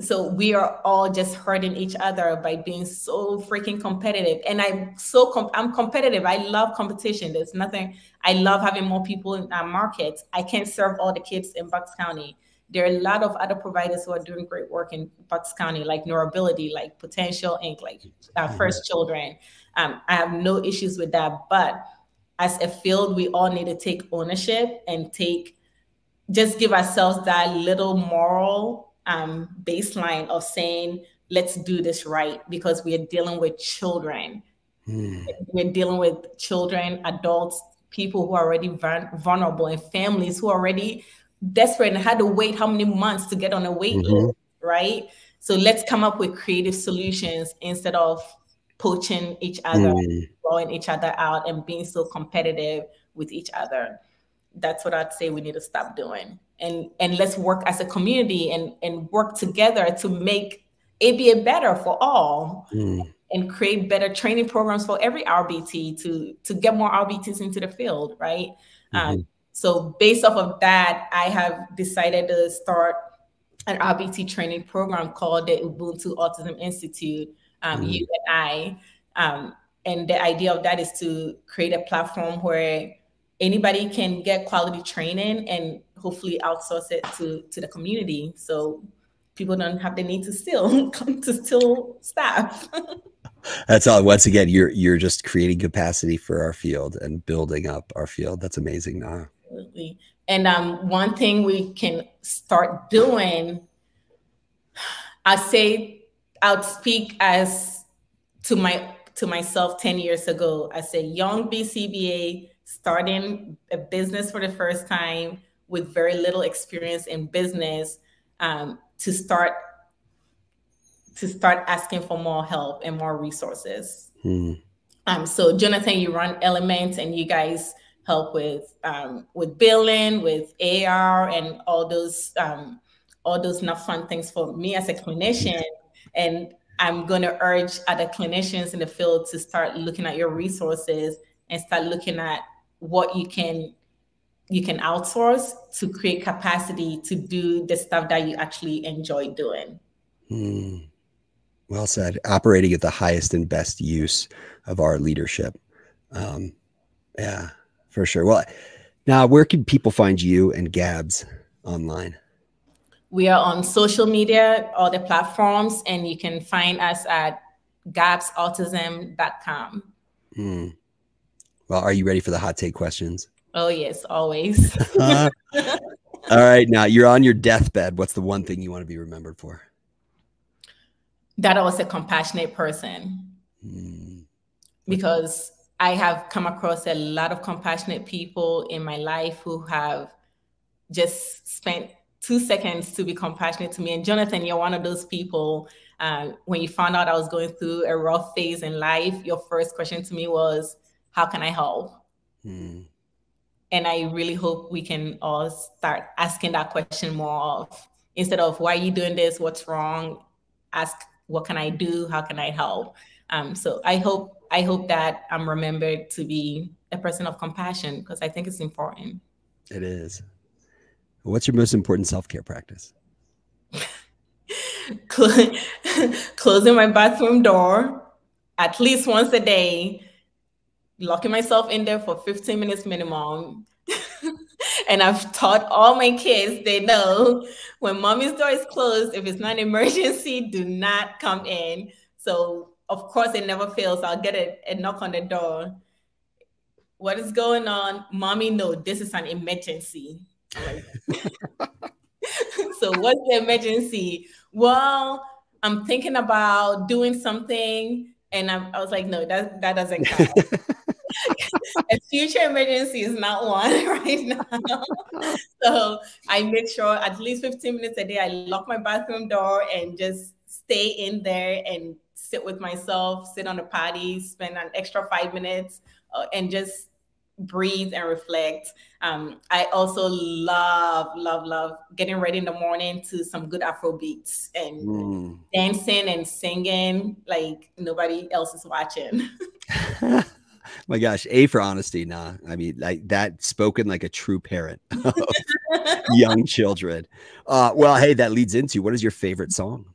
So we are all just hurting each other by being so freaking competitive. And i'm so com- i'm competitive. I love competition. There's nothing i love having more people in our market. i can't serve all the kids in bucks county. There are a lot of other providers who are doing great work in bucks county like neurability like potential inc. like our mm-hmm. first children um, i have no issues with that but as a field we all need to take ownership and take just give ourselves that little moral um, baseline of saying, let's do this right because we are dealing with children. Mm. We're dealing with children, adults, people who are already vulnerable, and families who are already desperate and had to wait how many months to get on a wait list, right? So let's come up with creative solutions instead of poaching each other, mm. blowing each other out, and being so competitive with each other. That's what I'd say we need to stop doing and and let's work as a community and and work together to make ABA better for all mm. and create better training programs for every RBT to to get more RBTs into the field, right? Mm-hmm. Um, so based off of that, I have decided to start an RBT training program called the Ubuntu Autism Institute, um, mm. UNI. Um, and the idea of that is to create a platform where anybody can get quality training and hopefully outsource it to to the community so people don't have the need to still come to still staff that's all once again you're you're just creating capacity for our field and building up our field that's amazing Naa. Absolutely. and um, one thing we can start doing i say i'll speak as to my to myself 10 years ago I say young bcba starting a business for the first time with very little experience in business um, to start to start asking for more help and more resources. Hmm. Um, so Jonathan, you run Element, and you guys help with um, with billing, with AR, and all those um, all those not fun things for me as a clinician. And I'm going to urge other clinicians in the field to start looking at your resources and start looking at what you can you can outsource to create capacity to do the stuff that you actually enjoy doing. Hmm. Well said. Operating at the highest and best use of our leadership. Um, yeah, for sure. Well, now where can people find you and Gabs online? We are on social media, all the platforms, and you can find us at gabsautism.com. Mm. Well, are you ready for the hot take questions? Oh, yes, always. All right. Now you're on your deathbed. What's the one thing you want to be remembered for? That I was a compassionate person. Mm. Because I have come across a lot of compassionate people in my life who have just spent two seconds to be compassionate to me. And Jonathan, you're one of those people. Uh, when you found out I was going through a rough phase in life, your first question to me was, How can I help? Mm. And I really hope we can all start asking that question more of instead of why are you doing this? What's wrong? Ask what can I do? How can I help? Um, so I hope I hope that I'm remembered to be a person of compassion because I think it's important. It is. What's your most important self care practice? Closing my bathroom door at least once a day, locking myself in there for 15 minutes minimum. and I've taught all my kids, they know when mommy's door is closed, if it's not an emergency, do not come in. So of course it never fails. I'll get a, a knock on the door. What is going on? Mommy, no, this is an emergency. So what's the emergency? Well, I'm thinking about doing something. And I, I was like, no, that, that doesn't count. a future emergency is not one right now. so I make sure at least 15 minutes a day, I lock my bathroom door and just stay in there and sit with myself, sit on the potty, spend an extra five minutes, uh, and just breathe and reflect. Um, I also love, love, love getting ready in the morning to some good Afro beats and mm. dancing and singing like nobody else is watching. My gosh, A for honesty. Naa, I mean, like that spoken like a true parent of young children. Uh, well, hey, that leads into what is your favorite song?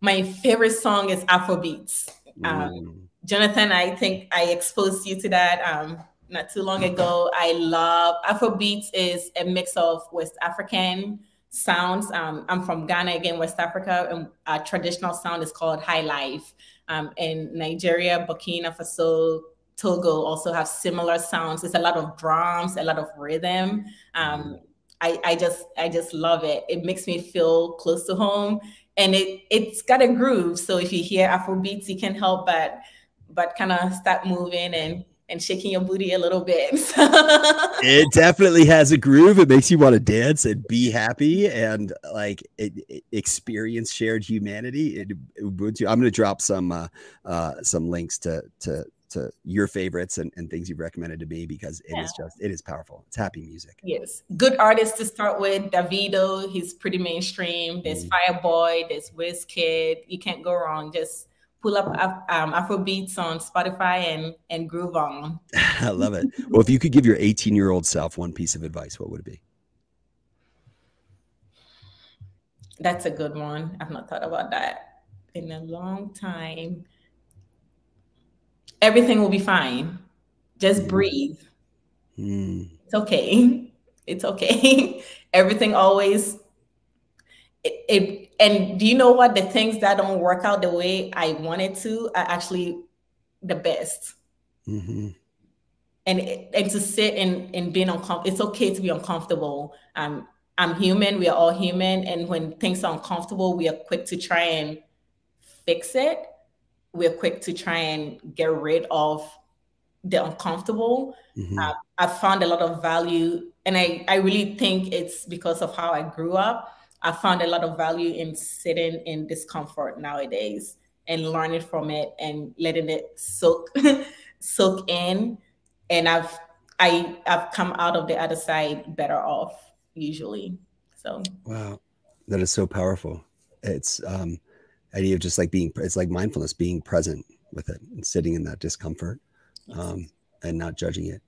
My favorite song is Afrobeats. Um, mm. Jonathan, I think I exposed you to that um, not too long ago. I love Afrobeats is a mix of West African sounds. Um, I'm from Ghana again, West Africa, and our traditional sound is called High Life. Um, in Nigeria, Burkina Faso, Togo also have similar sounds. It's a lot of drums, a lot of rhythm. Um, I, I just I just love it. It makes me feel close to home, and it it's got a groove. So if you hear Afrobeats, you can help but but kind of start moving and and shaking your booty a little bit. it definitely has a groove. It makes you want to dance and be happy and like it, it experience shared humanity. It, it, I'm going to drop some uh, uh, some links to to to your favorites and, and things you've recommended to me because it yeah. is just it is powerful. It's happy music. Yes, good artists to start with. Davido, he's pretty mainstream. There's mm. Fireboy, there's Wizkid. You can't go wrong. Just pull up um, Afro beats on Spotify and and groove on. I love it. Well, if you could give your 18 year old self one piece of advice, what would it be? That's a good one. I've not thought about that in a long time. Everything will be fine. Just mm. breathe. Mm. It's okay. It's okay. Everything always it, it, and do you know what? The things that don't work out the way i wanted to are actually the best. Mm-hmm. and and to sit and and being uncomfortable it's okay to be uncomfortable. Um i'm human. We are all human. And when things are uncomfortable we are quick to try and fix it. We're quick to try and get rid of the uncomfortable. Mm-hmm. uh, i found a lot of value. And i i really think it's because of how i grew up I found a lot of value in sitting in discomfort nowadays and learning from it and letting it soak soak in. And I've I I've come out of the other side better off usually. So wow, that is so powerful. It's um idea of just like being it's like mindfulness, being present with it and sitting in that discomfort um, and not judging it.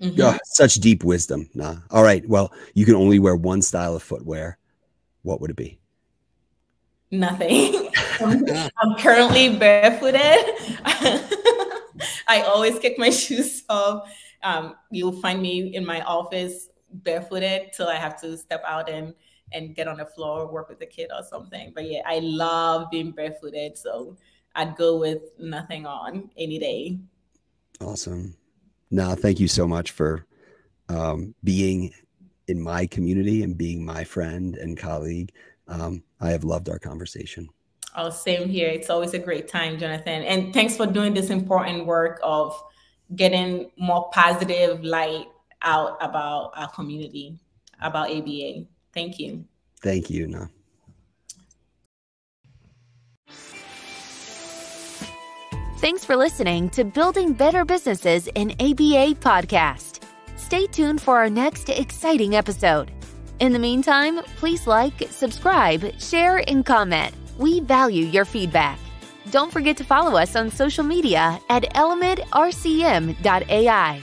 Mm-hmm. Oh, such deep wisdom. Naa. All right. Well, you can only wear one style of footwear what would it be? Nothing. I'm currently barefooted. I always kick my shoes off. Um, you'll find me in my office barefooted till I have to step out and and get on the floor, work with the kid or something. But yeah, I love being barefooted. So I'd go with nothing on any day. Awesome. Now, thank you so much for um, being in my community and being my friend and colleague. Um, I have loved our conversation. Oh, same here. It's always a great time, Jonathan. And thanks for doing this important work of getting more positive light out about our community, about ABA. Thank you. Thank you, Naa. Thanks for listening to Building Better Businesses in ABA podcast. Stay tuned for our next exciting episode. In the meantime, please like, subscribe, share, and comment. We value your feedback. Don't forget to follow us on social media at elementrcm.ai.